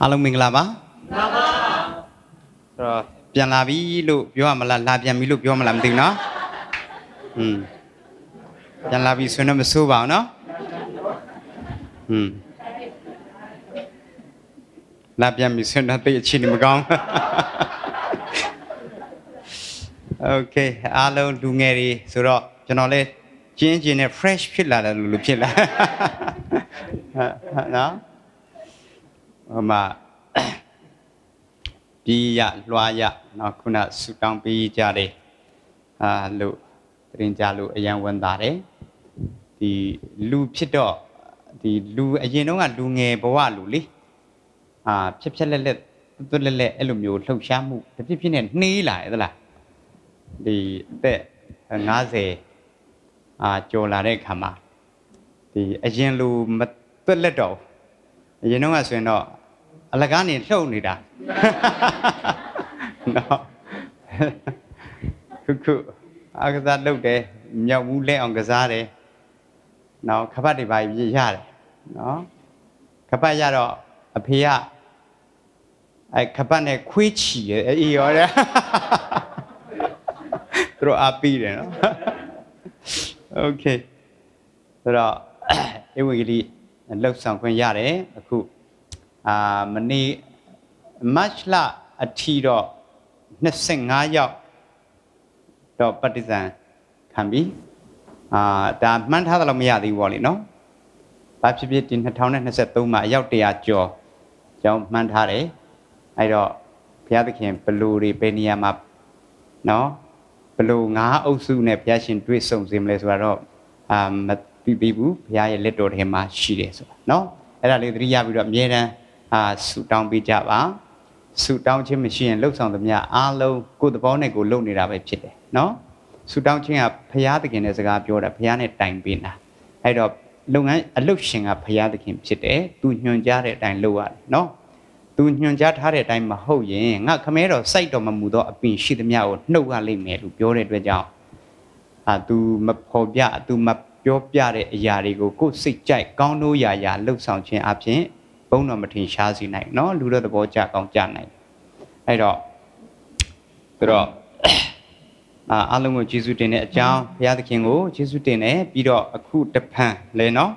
အားလုံးမင်္ဂလာပါမှန်ပါအဲ့တော့ပြန်လာပြီလို့ပြောရမလားလာပြန်ပြီလို့ပြောမလားမသိဘူးเนาะอืมပြန်လာပြီဆိုရင်တော့မဆိုးပါဘူးเนาะอืมလာပြန်ပြီဆိုရင်တော့တိတ်အချင်းမကောင်းโอเคအားလုံးလူငယ်တွေဆိုတော့ကျွန်တော်လည်းကျင်းကျင်းနဲ့ fresh ဖြစ်လာတယ်လို့လို့ဖြစ်လာဟုတ်နော် ဟိုမှာပြီးရလွှားရနော်ခုနဆူတောင်းပြီးကြတယ်အာလို့တင်ကြလို့အရန်ဝန်တာတယ်ဒီလူဖြစ်တော့ဒီလူအရင်တော့ကလူငယ်ဘဝလူလေအာဖြစ်ဖြစ်လက်လက်သွတ်လက်လက်အဲ့လိုမျိုးလှုပ်ရှားမှုတစ်ဖြစ်ဖြစ်နဲ့နှေးလာရသလားဒီအသက်50အာကျော်လာတဲ့ခါမှာဒီအရင်လူမသွတ်လက်တော့အရင်တော့ကဆိုရင်တော့ အလကားနေလှုပ်နေတာနော်ခုခုအကစားလုပ်တယ်မြောက်ဘူးလဲအောင်ကစားတယ်နော်ခပတ်တွေပါပြည့်ရတယ်နော်ခပတ်ရတော့အဖေကအဲခပတ်နဲ့ခွေးချီရအေးရောတဲ့သူတို့အပီးတယ်နော်โอเคဆိုတော့ဧဝံဂေလိလှုပ်ဆောင်ခွင့်ရတယ်အခု အာမနေ့မတ်လအထီတော့25ရောက်တော့ပฏิစံခံပြီအာဒါမှန်းထားသလောက်မရသေးဘူးပေါ့လေနော်ဘာဖြစ်ဖြစ်ဒီ2023မှာအယောက်100ကျော်ကျောင်းမှန်းထားတယ်အဲ့တော့ဘုရားသခင်ဘလူတွေဘယ်နေရာမှာနော်ဘလူငါးအုပ်စုနဲ့ဘုရားရှင်တွေ့ဆုံစေမလဲဆိုတော့အာမသိပြီဘူးဘုရားရဲ့လက်တော်ထဲမှာရှိတယ်ဆိုတာနော်အဲ့ဒါလေးသတိရပြီးတော့အမြဲတမ်း အာဆူတောင်းပေးကြပါဆူတောင်းခြင်းမရှိရင်လှုပ်ဆောင်သမျှအားလုံးကိုယ်သဘောနဲ့ကိုယ်လုပ်နေတာပဲဖြစ်တယ်နော်ဆူတောင်းခြင်းကဘုရားသခင်နဲ့စကားပြောတာဘုရားနဲ့တိုင်ပင်တာအဲ့တော့လုပ်ငန်းအလုပ်ရှင်ကဘုရားသခင်ဖြစ်တယ်သူညွှန်ကြားတဲ့အတိုင်းလုပ်ရတယ်နော်သူညွှန်ကြားထားတဲ့အတိုင်းမဟုတ်ရင်ငါခမဲတော်စိုက်တော်မမူသောအပင်ရှိသမျှကိုနှုတ်ရလိမ့်မယ်လို့ပြောတဲ့အတွက်ကြောင့်အာ तू မဖော်ပြ तू မပြောပြတဲ့အရာတွေကိုကိုယ်စိတ်ကြိုက်ကောင်းလို့ရာရာလှုပ်ဆောင်ခြင်းအပြင် ဘုံတော်မထင်ရှားစေနိုင်เนาะလူတော်သဘောကြကောင်းကြနိုင်အဲ့တော့ပြီးတော့အာအားလုံးကိုယေရှုတင်တဲ့အကြောင်းဘုရားသခင်ကိုယေရှုတင်တယ်ပြီးတော့အခုတဖန်လဲเนาะ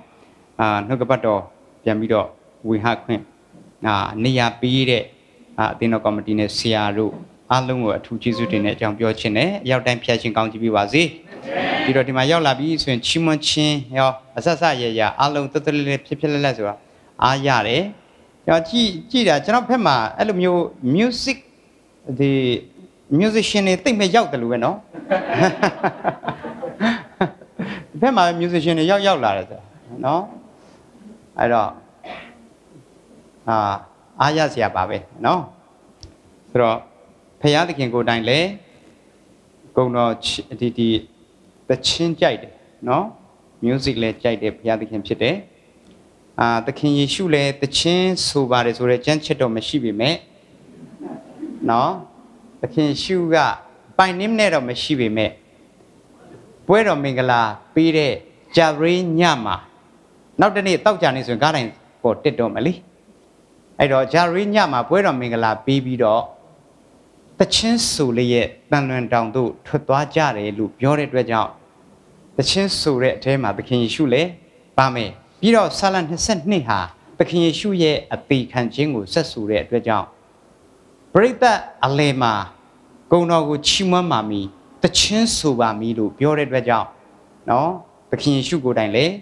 အာနှုတ်ကပတ်တော်ပြန်ပြီးတော့ဝေဟခွင့်အာနေရာပေးတဲ့အသင်းတော်ကော်မတီနဲ့ဆရာတို့အားလုံးကိုအထူးကျေးဇူးတင်တဲ့အကြောင်းပြောချင်တယ်အရောက်တိုင်းဖျက်ရှင်ကောင်းချီးပေးပါစေပြီးတော့ဒီမှာရောက်လာပြီဆိုရင်ချီးမွမ်းခြင်းရောအဆက်ဆက်ရရအားလုံးတက်တက်လေးလေးဖြစ်ဖြစ်လက်လက်ဆိုတာ အားရတယ်ကျွန်တော်ကြည့်ကြည့်တာကျွန်တော်ဖက်မှာအဲ့လိုမျိုး music ဒီ musician တွေတိတ်မဲ့ရောက်တယ်လို့ပဲเนาะဖက်မှာ musician တွေရောက်ရောက်လာတယ်ဆိုတာเนาะအဲ့တော့အာအားရစရာပါပဲเนาะဆိုတော့ဖရာသခင်ကိုယ်တိုင်လည်းဂုံတော်ဒီဒီတချင်းကြိုက်တယ်เนาะ music လည်းကြိုက်တယ်ဖရာသခင်ဖြစ်တယ် အာသခင်ယေရှုလည်းတခြင်းဆိုပါတယ်ဆိုတော့ကြမ်းချက်တော့မရှိပေမဲ့နော်သခင်ရှုကပိုင်နှင်းနဲ့တော့မရှိပေမဲ့ပွဲတော်မင်္ဂလာပေးတဲ့ဂျာရီညမှာနောက်တနေ့တောက်ကြနေဆိုရင်ကားတိုင်းပေါ်တက်တော့မလीအဲ့တော့ဂျာရီညမှာပွဲတော်မင်္ဂလာပေးပြီးတော့တချင်းဆိုလေးရဲ့တန်လွင်တောင်တို့ထွက်သွားကြတယ်လို့ပြောတဲ့အတွက်ကြောင့်တချင်းဆိုတဲ့အထဲမှာသခင်ယေရှုလည်းပါမယ် ပြီးတော့ဆာလန်22ဟာသခင်ယေရှုရဲ့အသေးခံခြင်းကိုဆက်ဆိုတဲ့အတွက်ကြောင့်ပရိသတ်အလယ်မှာဂုံတော်ကိုချီးမွမ်းပါမီတခြင်းဆိုပါမီလို့ပြောတဲ့အတွက်ကြောင့်နော်သခင်ယေရှုကိုယ်တိုင်လည်း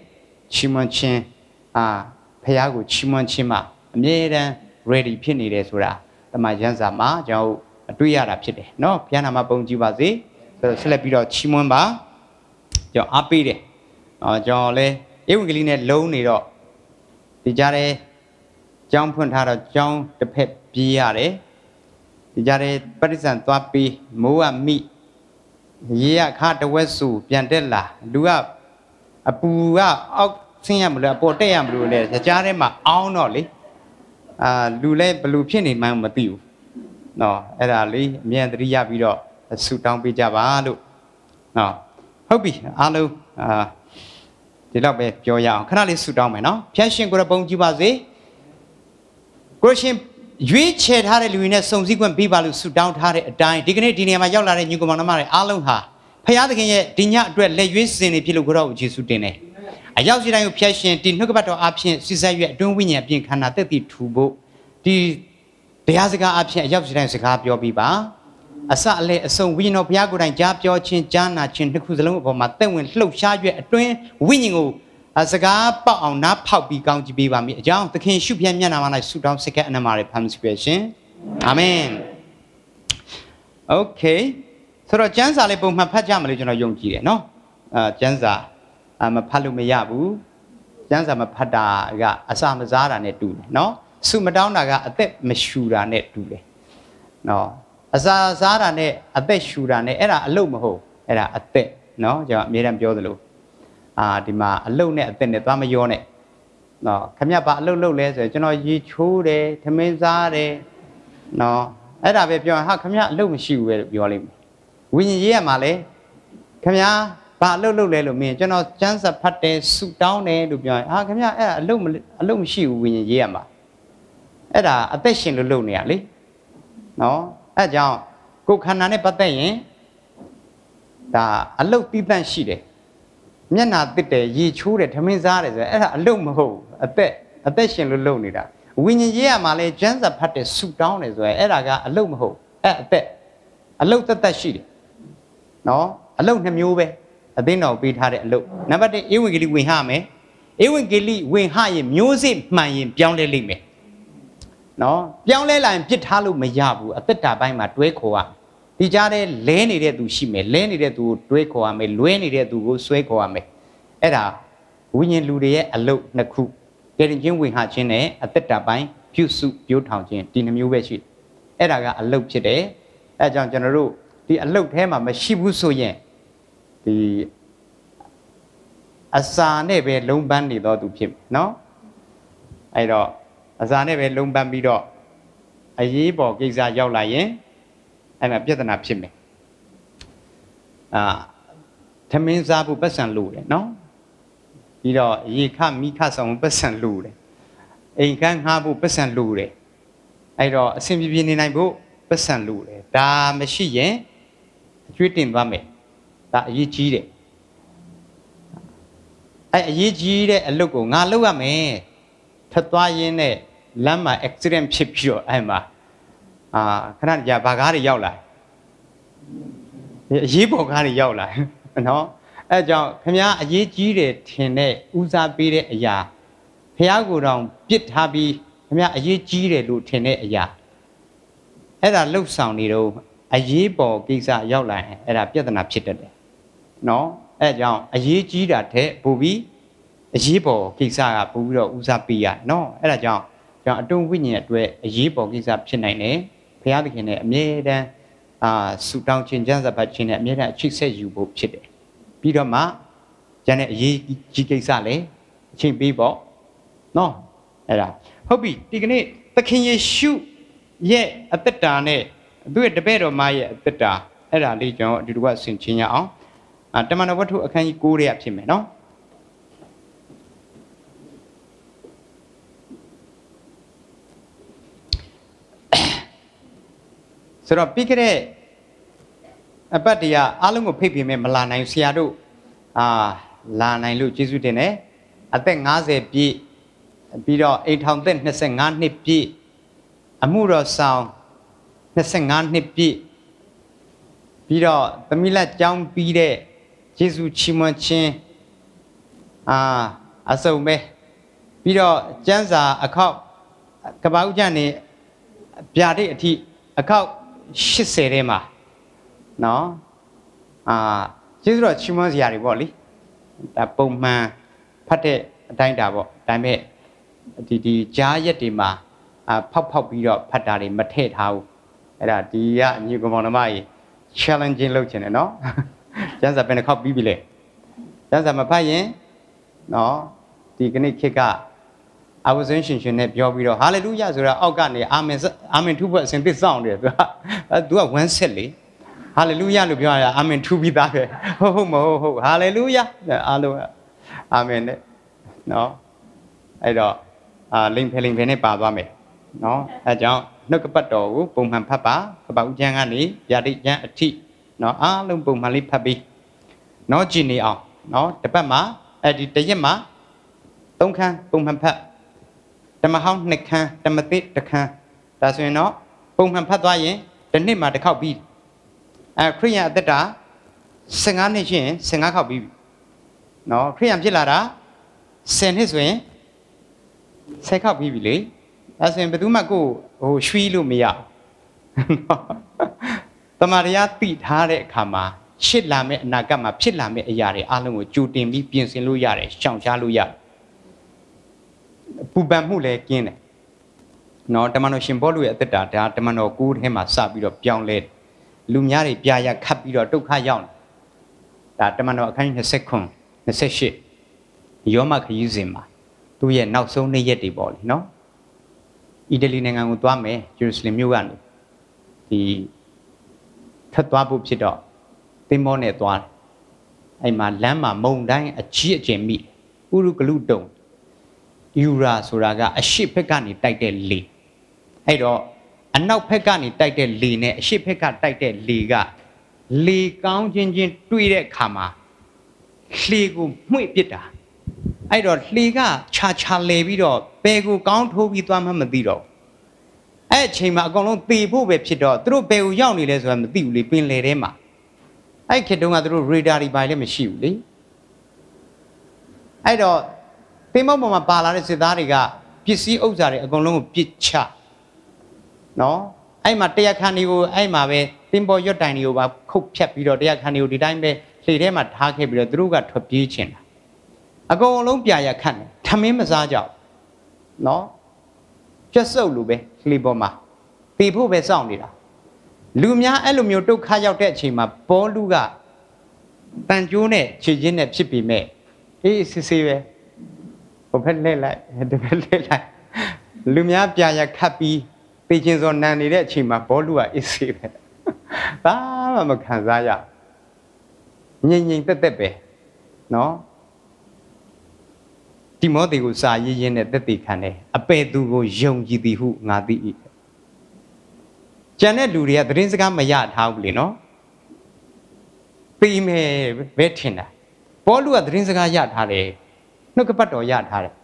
ချီးမွမ်းခြင်းအာဖခင်ကိုချီးမွမ်းခြင်းမှာအမြဲတမ်း ready ဖြစ်နေတယ်ဆိုတာတမန်ရန်စာမှာကျွန်တော်တွေ့ရတာဖြစ်တယ်နော်ဘုရားနာမပုံကြည့်ပါစေဆက်လက်ပြီးတော့ချီးမွမ်းပါကျွန်တော်အားပေးတယ်နော်ကျွန်တော်လည်း ဧဝံဂေလိနဲ့လုံးနေတော့ဒီကြားထဲကျောင်းဖွင့်ထားတော့ကျောင်းတစ်ဖက်ပြေးရတယ်ဒီကြားထဲပရိစ္ဆန်သွားပြီးမိုးကမိရေရခါတဝက်စုပြန်တက်လာလူကအပူကအောက်ဆင်းရမလို့အပေါ်တက်ရမလို့လေကြားထဲမှာအောင်းတော့လေအာလူလည်းဘလူဖြစ်နေမှန်းမသိဘူးနော်အဲ့ဒါလေးအမြန်တတိရပြီးတော့ဆူတောင်းပေးကြပါလို့နော်ဟုတ်ပြီအားလုံးအာ ဒီလောက်ပဲပြောရအောင်ခဏလေးဆူတောင်းမယ်နော်ဖျက်ရှင်ကိုရပုံကြည့်ပါစေကိုရှင်ရွေးချယ်ထားတဲ့လူတွေနဲ့စုံစည်းခွင့်ပေးပါလို့ဆုတောင်းထားတဲ့အတိုင်းဒီကနေ့ဒီနေရာမှာရောက်လာတဲ့ညီကောင်မောင်နှမတွေအားလုံးဟာဖခင်သခင်ရဲ့ဒီညအတွက်လက်ရွေးစင်နေဖြစ်လို့ကိုတော့ယေရှုတင်တယ်အရောက်စီတိုင်းကိုဖျက်ရှင်ဒီနှုတ်ကပတ်တော်အဖြစ်စစ်ဆက်ရွက်အတွင်းဝိညာဉ်အပြင်ခန္ဓာတက်တည်ထူဖို့ဒီတရားစကားအဖြစ်အရောက်စီတိုင်းစကားပြောပြီးပါ အစအလေအစုံဝိညာဉ်တော်ဘုရားကိုယ်တိုင်ကြားပြောခြင်းကြားနာခြင်းတစ်ခုစလုံးအပေါ်မှာတက်ဝင်လှုပ်ရှားရွက်အတွင်းဝိညာဉ်ကိုအစကားပေါက်အောင်နားဖောက်ပြီးကောင်းကြည့်ပေးပါမိအကြောင်းသခင်ရှုပြမျက်နာမှာ၌ဆုတောင်းစကားအနမတွေဖမ်းစီပြရှင်အာမင်โอเคဆိုတော့ကျမ်းစာလေးပုံမှန်ဖတ်ကြမလို့ကျွန်တော်ယုံကြည်တယ်နော်အာကျမ်းစာအမဖတ်လို့မရဘူးကျမ်းစာမဖတ်တာကအစာမစားတာနဲ့တူတယ်နော်ဆုမတောင်းတာကအသက်မရှူတာနဲ့တူတယ်နော် အစာစားတာနဲ့အသက်ရှူတာနဲ့အဲ့ဒါအလုတ်မဟုတ်အဲ့ဒါအသက်နော်ကျွန်တော်အမြဲတမ်းပြောသလိုအာဒီမှာအလုတ်နဲ့အသက်နဲ့သွားမရောနဲ့နော်ခမရဘာအလုတ်လုတ်လဲဆိုရင်ကျွန်တော်ရေချိုးတယ်ထမင်းစားတယ်နော်အဲ့ဒါပဲပြောရင်ဟာခမရအလုတ်မရှိဘူးပဲပြောလိမ့်မယ်ဝိညာဉ်ရေးရမှာလဲခမရဘာအလုတ်လုတ်လဲလို့မင်းကျွန်တော်စမ်းစပ်ဖတ်တယ်ဆူတောင်းတယ်လို့ပြောရင်ဟာခမရအဲ့ဒါအလုတ်အလုတ်မရှိဘူးဝိညာဉ်ရေးရမှာအဲ့ဒါအသက်ရှင်လို့လုပ်နေရလေနော် အဲကြောင့်ကိုယ်ခန္ဓာနဲ့ပတ်သက်ရင်ဒါအလုတ်တိတန့်ရှိတယ်မျက်နာတစ်တယ်ရေချိုးတယ်ထမင်းစားတယ်ဆိုရင်အဲ့ဒါအလုတ်မဟုတ်အသက်အသက်ရှင်လို့လုပ်နေတာဝိညာဉ်ရေးရမှာလဲကျမ်းစာဖတ်တယ်ဆူတောင်းတယ်ဆိုရင်အဲ့ဒါကအလုတ်မဟုတ်အဲ့အသက်အလုတ်သက်သက်ရှိတယ်နော်အလုတ်နှမျိုးပဲအသိတော်ပေးထားတဲ့အလုတ်နံပါတ်1ဧဝံဂေလိဝင်ဟမယ်ဧဝံဂေလိဝင်ဟရင်မျိုးစစ်မှန်ရင်ပြောင်းလဲလိမ့်မယ် နော်ပြောင်းလဲလာရင်ပြစ်ထားလို့မရဘူးအသက်တာပိုင်းမှာတွဲခေါ်ရဒီကြားထဲလဲနေတဲ့သူရှိမယ်လဲနေတဲ့သူကိုတွဲခေါ်ရမယ်လွဲနေတဲ့သူကိုဆွဲခေါ်ရမယ်အဲ့ဒါဝိညာဉ်လူတွေရဲ့အလုတ်နှစ်ခုကယ်တင်ခြင်းဝင်ဟာခြင်းနဲ့အသက်တာပိုင်းပြုစုပြိုးထောင်ခြင်းဒီနှမျိုးပဲရှိတယ်အဲ့ဒါကအလုတ်ဖြစ်တယ်အဲကြောင့်ကျွန်တော်တို့ဒီအလုတ်ထဲမှာမရှိဘူးဆိုရင်ဒီအစာနဲ့ပဲလုံးပန်းနေတော့သူဖြစ်နော်အဲ့တော့ အစာနဲ့ပဲလုံးပန်းပြီးတော့အရေးပေါ်ကိစ္စရောက်လာရင်အဲ့မှာပြဿနာဖြစ်မယ်အာသမင်းစားဖို့ပတ်စံလို့တယ်နော်ပြီးတော့ရေခမိခဆောင်ပတ်စံလို့တယ်အိမ်ခန်းငှားဖို့ပတ်စံလို့တယ်အဲ့တော့အဆင်ပြေပြေနေနိုင်ဖို့ပတ်စံလို့တယ်ဒါမရှိရင်အကျွေးတင်သွားမယ်ဒါအရေးကြီးတယ်အဲ့အရေးကြီးတဲ့အလုပ်ကိုငါလုပ်ရမယ်ထပ်သွားရင်းနဲ့ လမ်းမှာ accident ဖြစ်ပြီးတော့အဲ့မှာအာခဏကြာဘာကားတွေရောက်လာအရေးပေါ်ကားတွေရောက်လာနော်အဲကြောင့်ခမည်းအရေးကြီးတယ်ထင်တဲ့ဦးစားပေးတဲ့အရာဖះကိုယ်တော်ပြစ်ထားပြီးခမည်းအရေးကြီးတယ်လို့ထင်တဲ့အရာအဲ့ဒါလှုပ်ဆောင်နေတော့အရေးပေါ်ကိစ္စရောက်လာရင်အဲ့ဒါပြဿနာဖြစ်တတ်တယ်နော်အဲကြောင့်အရေးကြီးတာတဲ့ပို့ပြီးအရေးပေါ်ကိစ္စကပို့ပြီးတော့ဦးစားပေးရနော်အဲ့ဒါကြောင့် ကျွန်တော်အတွင်းဝိညာဉ်အတွက်အရေးပေါ်ကိစ္စဖြစ်နိုင်တယ်ဘုရားသခင်နဲ့အမြဲတမ်းအာဆူတောင်းခြင်းကြံစပတ်ခြင်းနဲ့အမြဲတမ်းအချိတ်ဆက်ယူဖို့ဖြစ်တယ်ပြီးတော့မှကျန်တဲ့အရေးကြီးကိစ္စလည်းအချိန်ပေးပေါ့နော်အဲ့ဒါဟုတ်ပြီဒီကနေ့သခင်ယေရှုရဲ့အသက်တာနဲ့သူ့ရဲ့တပည့်တော်မရဲ့အသက်တာအဲ့ဒါလေးကျွန်တော်အတူတူကဆင်ခြင်ရအောင်အာတမန်တော်ဝတ္ထုအခန်းကြီး9ရဲ့ဖြစ်မယ်နော် ဆိုတော့ပြီးခဲ့တဲ့အပတ်တရအားလုံးကိုဖိတ်ပြင်မဲ့မလာနိုင်ဆရာတို့အာလာနိုင်လို့ကျေးဇူးတင်တယ်အသက်50ပြည့်ပြီးတော့အိမ်ထောင်သက်25နှစ်ပြည့်အမှုတော်ဆောင်25နှစ်ပြည့်ပြီးတော့သမီးလက်ကျောင်းပြီးတဲ့ယေရှုချီးမွမ်းခြင်းအာအစုံပဲပြီးတော့ကျမ်းစာအခောက်ကပ္ပဦးကျန်နေဗျာဒိတ်အထိအခောက် 80ထဲမှာနော်အာကျေးဇူးတော်ချီးမွမ်းစရာတွေပေါ့လေဒါပုံမှန်ဖတ်တဲ့အတိုင်းတာပေါ့ဒါပေမဲ့ဒီဒီကြားရက်တွေမှာအာဖောက်ဖောက်ပြီးတော့ဖတ်တာတွေမထည့်ထားဘူးအဲ့ဒါဒီကညီကောင်မောင်နှမကြီး challenging လုပ်ချင်တယ်နော်ကျန်းစာပဲတစ်ခေါက်ပြီးပြီလေကျန်းစာမဖတ်ရင်နော်ဒီကနေ့ခေတ်က အဝဇင်းရှင်ရှင်နဲ့ပြောပြီးတော့ဟာလေလုယဆိုတာအောက်ကနေအာမင်အာမင်ထုဖို့အစဉ်သစ်စောင့်တယ်သူကသူကဝမ်းဆက်လေဟာလေလုယလို့ပြောရတာအာမင်ထုပြီးသားပဲဟုတ်ဟုတ်မဟုတ်ဟုတ်ဟာလေလုယအားလုံးအာမင်နဲ့နော်အဲ့တော့အာလိန်ဖယ်လိန်ဖယ်နဲ့ပါသွားမယ်နော်အဲကြောင့်နှုတ်ကပတ်တော်ကိုပုံမှန်ဖတ်ပါကပ္ပဦးကျမ်းကနေဗျာဒိကျမ်းအထိနော်အားလုံးပုံမှန်လေးဖတ်ပြီးနော်ကြည်နေအောင်နော်တစ်ပတ်မှာအဲဒီတစ်ရက်မှာသုံးခန်းပုံမှန်ဖတ် ဓမ္မဟောင်းနှစ်ခန်းဓမ္မသစ်တစ်ခန်းဒါဆိုရင်တော့ပုံမှန်ဖတ်သွားရင်တစ်နှစ်မှာတစ်ခေါက်ပြီးအဲခရိယအသက်တာ15နှစ်ရှိရင်15ခေါက်ပြီးပြီနော်ခရိယဖြစ်လာတာ10နှစ်ဆိုရင်10ခေါက်ပြီးပြီလေအဲဆိုရင်ဘယ်သူမှကိုဟိုရွှီလို့မရတမာရရတိထားတဲ့အခါမှာရှစ်လာမယ့်အနာဂတ်မှာဖြစ်လာမယ့်အရာတွေအလုံးကိုကြိုတင်ပြီးပြင်ဆင်လို့ရတယ်ရှောင်ရှားလို့ရတယ် ပူပန်မှုလည်းကင်းတယ်နော်တမန်တော်ရှင်ဘောလူရဲ့အသက်တာဒါတမန်တော်ကိုးထဲမှာစပြီးတော့ပြောင်းလဲလူများတွေပြာရခတ်ပြီးတော့ဒုက္ခရောက်တယ်ဒါတမန်တော်အခန်းကြီး29 28ယောမခရီးစဉ်မှာသူ့ရဲ့နောက်ဆုံးနေ့ရက်တွေပေါ့လေနော်အီတလီနိုင်ငံကိုသွားမယ်ဂျေရုဆလင်မြို့ကနေဒီထပ်သွားဖို့ဖြစ်တော့သင်္ဘောနဲ့သွားတယ်အဲ့မှာလမ်းမှာမုံတိုင်းအကြီးအကျယ်မိဥရုကလူတုံ ယူရာဆိုတာကအရှိဘက်ကနေတိုက်တဲ့လေအဲ့တော့အနောက်ဘက်ကနေတိုက်တဲ့လေနဲ့အရှိဘက်ကတိုက်တဲ့လေကလေကောင်းချင်းချင်းတွေ့တဲ့အခါမှာလှေကိုမှွေ့ပစ်တာအဲ့တော့လှေကခြာခြာလဲပြီးတော့ဘယ်ကိုကောင်းထိုးပြီးသွားမှမသိတော့အဲ့အချိန်မှာအကုန်လုံးသေဖို့ပဲဖြစ်တော့သူတို့ဘယ်ကိုရောက်နေလဲဆိုတာမသိဘူးလေပင်လယ်ထဲမှာအဲ့ခေတ်တုန်းကသူတို့ရေဒါတွေပိုင်းလည်းမရှိဘူးလေအဲ့တော့ သင်္ဘောပေါ်မှာပါလာတဲ့စစ်သားတွေကပစ္စည်းဥစ္စာတွေအကုန်လုံးကိုပစ်ချနော်အဲ့မှာတရားခံတွေကိုအဲ့မှာပဲသင်္ဘောရွတ်တိုင်တွေကိုပါခုတ်ဖြတ်ပြီးတော့တရားခံတွေကိုဒီတိုင်းပဲလှေထဲမှာထားခဲ့ပြီးတော့သူတို့ကထွက်ပြေးချင်တာအကုန်လုံးပြာရခတ်တယ်ထမင်းမစားကြဘူးနော်ပြက်စုပ်လိုပဲလှေပေါ်မှာပေဖို့ပဲစောင့်နေတာလူများအဲ့လိုမျိုးဒုက္ခရောက်တဲ့အချိန်မှာဘောလူကတန်ကျိုးနဲ့ခြေချင်းနဲ့ဖြစ်ပြီးမဲ့အေးစစ်စစ်ပဲ ဟိုဘက်လှည့်လိုက်ဒီဘက်လှည့်လိုက်လူများပြာရခတ်ပြီးပေချင်းစောနန်နေတဲ့အချိန်မှာဘောလူကအေးစစ်ပဲဘာမှမခံစားရငြိမ်ငြိမ်သက်သက်ပဲနော်တိမောသေကိုစာရေးရင်းနဲ့သက်သေခံတယ်အပေသူကိုယုံကြည်သည်ဟုငါသိ၏ကျန်တဲ့လူတွေကသတင်းစကားမရထားဘူးလေနော်ပြီးမယ်ပဲထင်တာဘောလူကသတင်းစကားရထားတယ် နှုတ်ကပတ်တော်ရထားတယ်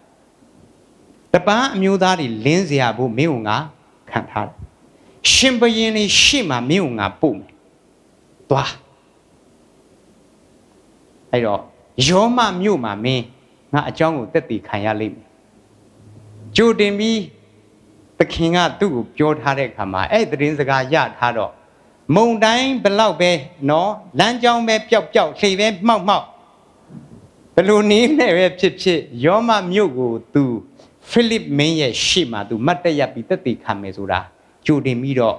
တပန်းအမျိုးသားတွေလင်းเสียဖို့မင်းကငါခံထားတယ်ရှင်ဘရင်လေးရှေ့မှာမင်းကငါပို့မယ်သွားအဲ့တော့ယောမမြို့မှာမင်းငါအကြောင်းကိုတက်တည်ခံရလိမ့်မယ်ကြိုတင်ပြီးသခင်ကသူ့ကိုပြောထားတဲ့အခါမှာအဲ့သတင်းစကားရထားတော့မုံတိုင်းဘလောက်ပဲနော်လမ်းကြောင်းပဲပျောက်ပျောက်လှေပဲမှောက်မှောက် ဘလို့နည်းနဲ့ပဲဖြစ်ဖြစ်ယောမမြို့ကိုသူဖိလိပမင်းရဲ့ရှေ့မှာသူမတ်တရပြီးတက်တည်ခံမယ်ဆိုတာကြိုတင်ပြီးတော့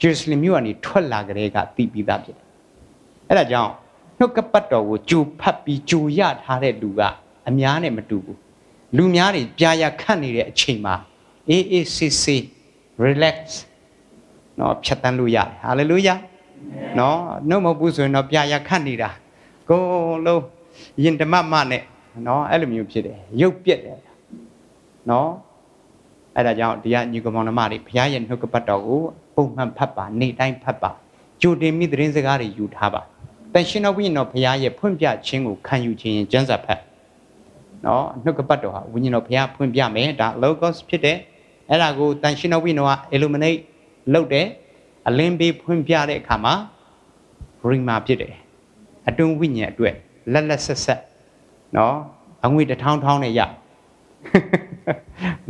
ဂျေရုဆလင်မြို့ကနေထွက်လာကြတဲ့ကတည်ပြီးသားဖြစ်တယ်အဲ့ဒါကြောင့်နှုတ်ကပတ်တော်ကိုကြိုဖတ်ပြီးကြိုရထားတဲ့လူကအများနဲ့မတူဘူးလူများတွေပြာရခတ်နေတဲ့အချိန်မှာအေးအေးဆေးဆေး relax နော်ဖြတ်တန်းလို့ရတယ် hallelujah နော်နှုတ်မဟုတ်ဘူးဆိုရင်တော့ပြာရခတ်နေတာကိုလုံး ယင်တမမနဲ့နော်အဲ့လိုမျိုးဖြစ်တယ်ရုပ်ပြက်တယ်နော်အဲ့ဒါကြောင့်ဒီကညီကောင်မတွေဘုရားရဲ့နှုတ်ကပတ်တော်ကိုပုံမှန်ဖတ်ပါနေ့တိုင်းဖတ်ပါကြိုတင်မိသတင်းစကားတွေယူထားပါတန်ရှင်တော်ဝိညာဉ်တော်ဘုရားရဲ့ဖွင့်ပြခြင်းကိုခံယူခြင်းကျမ်းစာဖတ်နော်နှုတ်ကပတ်တော်ဟာဝိညာဉ်တော်ဘုရားဖွင့်ပြမယ်ဒါ logos ဖြစ်တယ်အဲ့ဒါကိုတန်ရှင်တော်ဝိညာဉ်တော်က illuminate လုပ်တယ်အလင်းပေးဖွင့်ပြတဲ့အခါမှာ rima ဖြစ်တယ်အတွင်းဝိညာဉ်အတွက် လက်လက်ဆက်ဆက်နော်အငွေတထောင်းထောင်းနဲ့ရ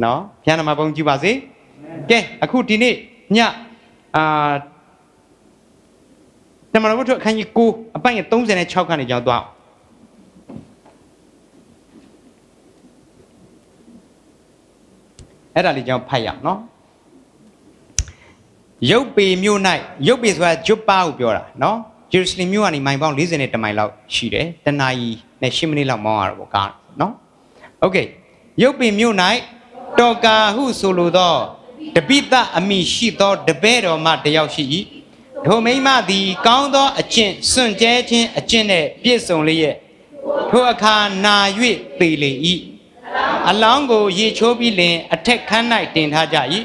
နော်ဘုရားနာမပုံကြည့်ပါစေကဲအခုဒီနေ့ညအာတမန်တော်ဝတ္ထုအခန်းကြီး9အပိုင်36ခန်းနေကြောင်းသွားအဲ့ဒါလေးကြောင့်ဖတ်ရအောင်နော်ရုပ်ပေမြို့၌ရုပ်ပေဆိုတာဂျွပါကိုပြောတာနော် ဂျေရုဆလင်မြို့ကနေမိုင်ပေါင်း40နဲ့တမိုင်လောက်ရှိတယ်တနာရီနဲ့10မိနစ်လောက်မောင်းရတော့ကားနော်โอเคရုပ်ပေမြို့၌တော်ကာဟုဆိုလိုသောတပိတအမိရှိသောတပည့်တော်မှတယောက်ရှိ၏ထိုမိမသည်ကောင်းသောအကျင့်စွန့်ကြဲခြင်းအကျင့်နှင့်ပြည့်စုံလျက်ထိုအခါနာ၍ပေလေ၏အလောင်းကိုရေချိုးပြီးလင် အထက်ခန်း၌တင်ထားကြ၏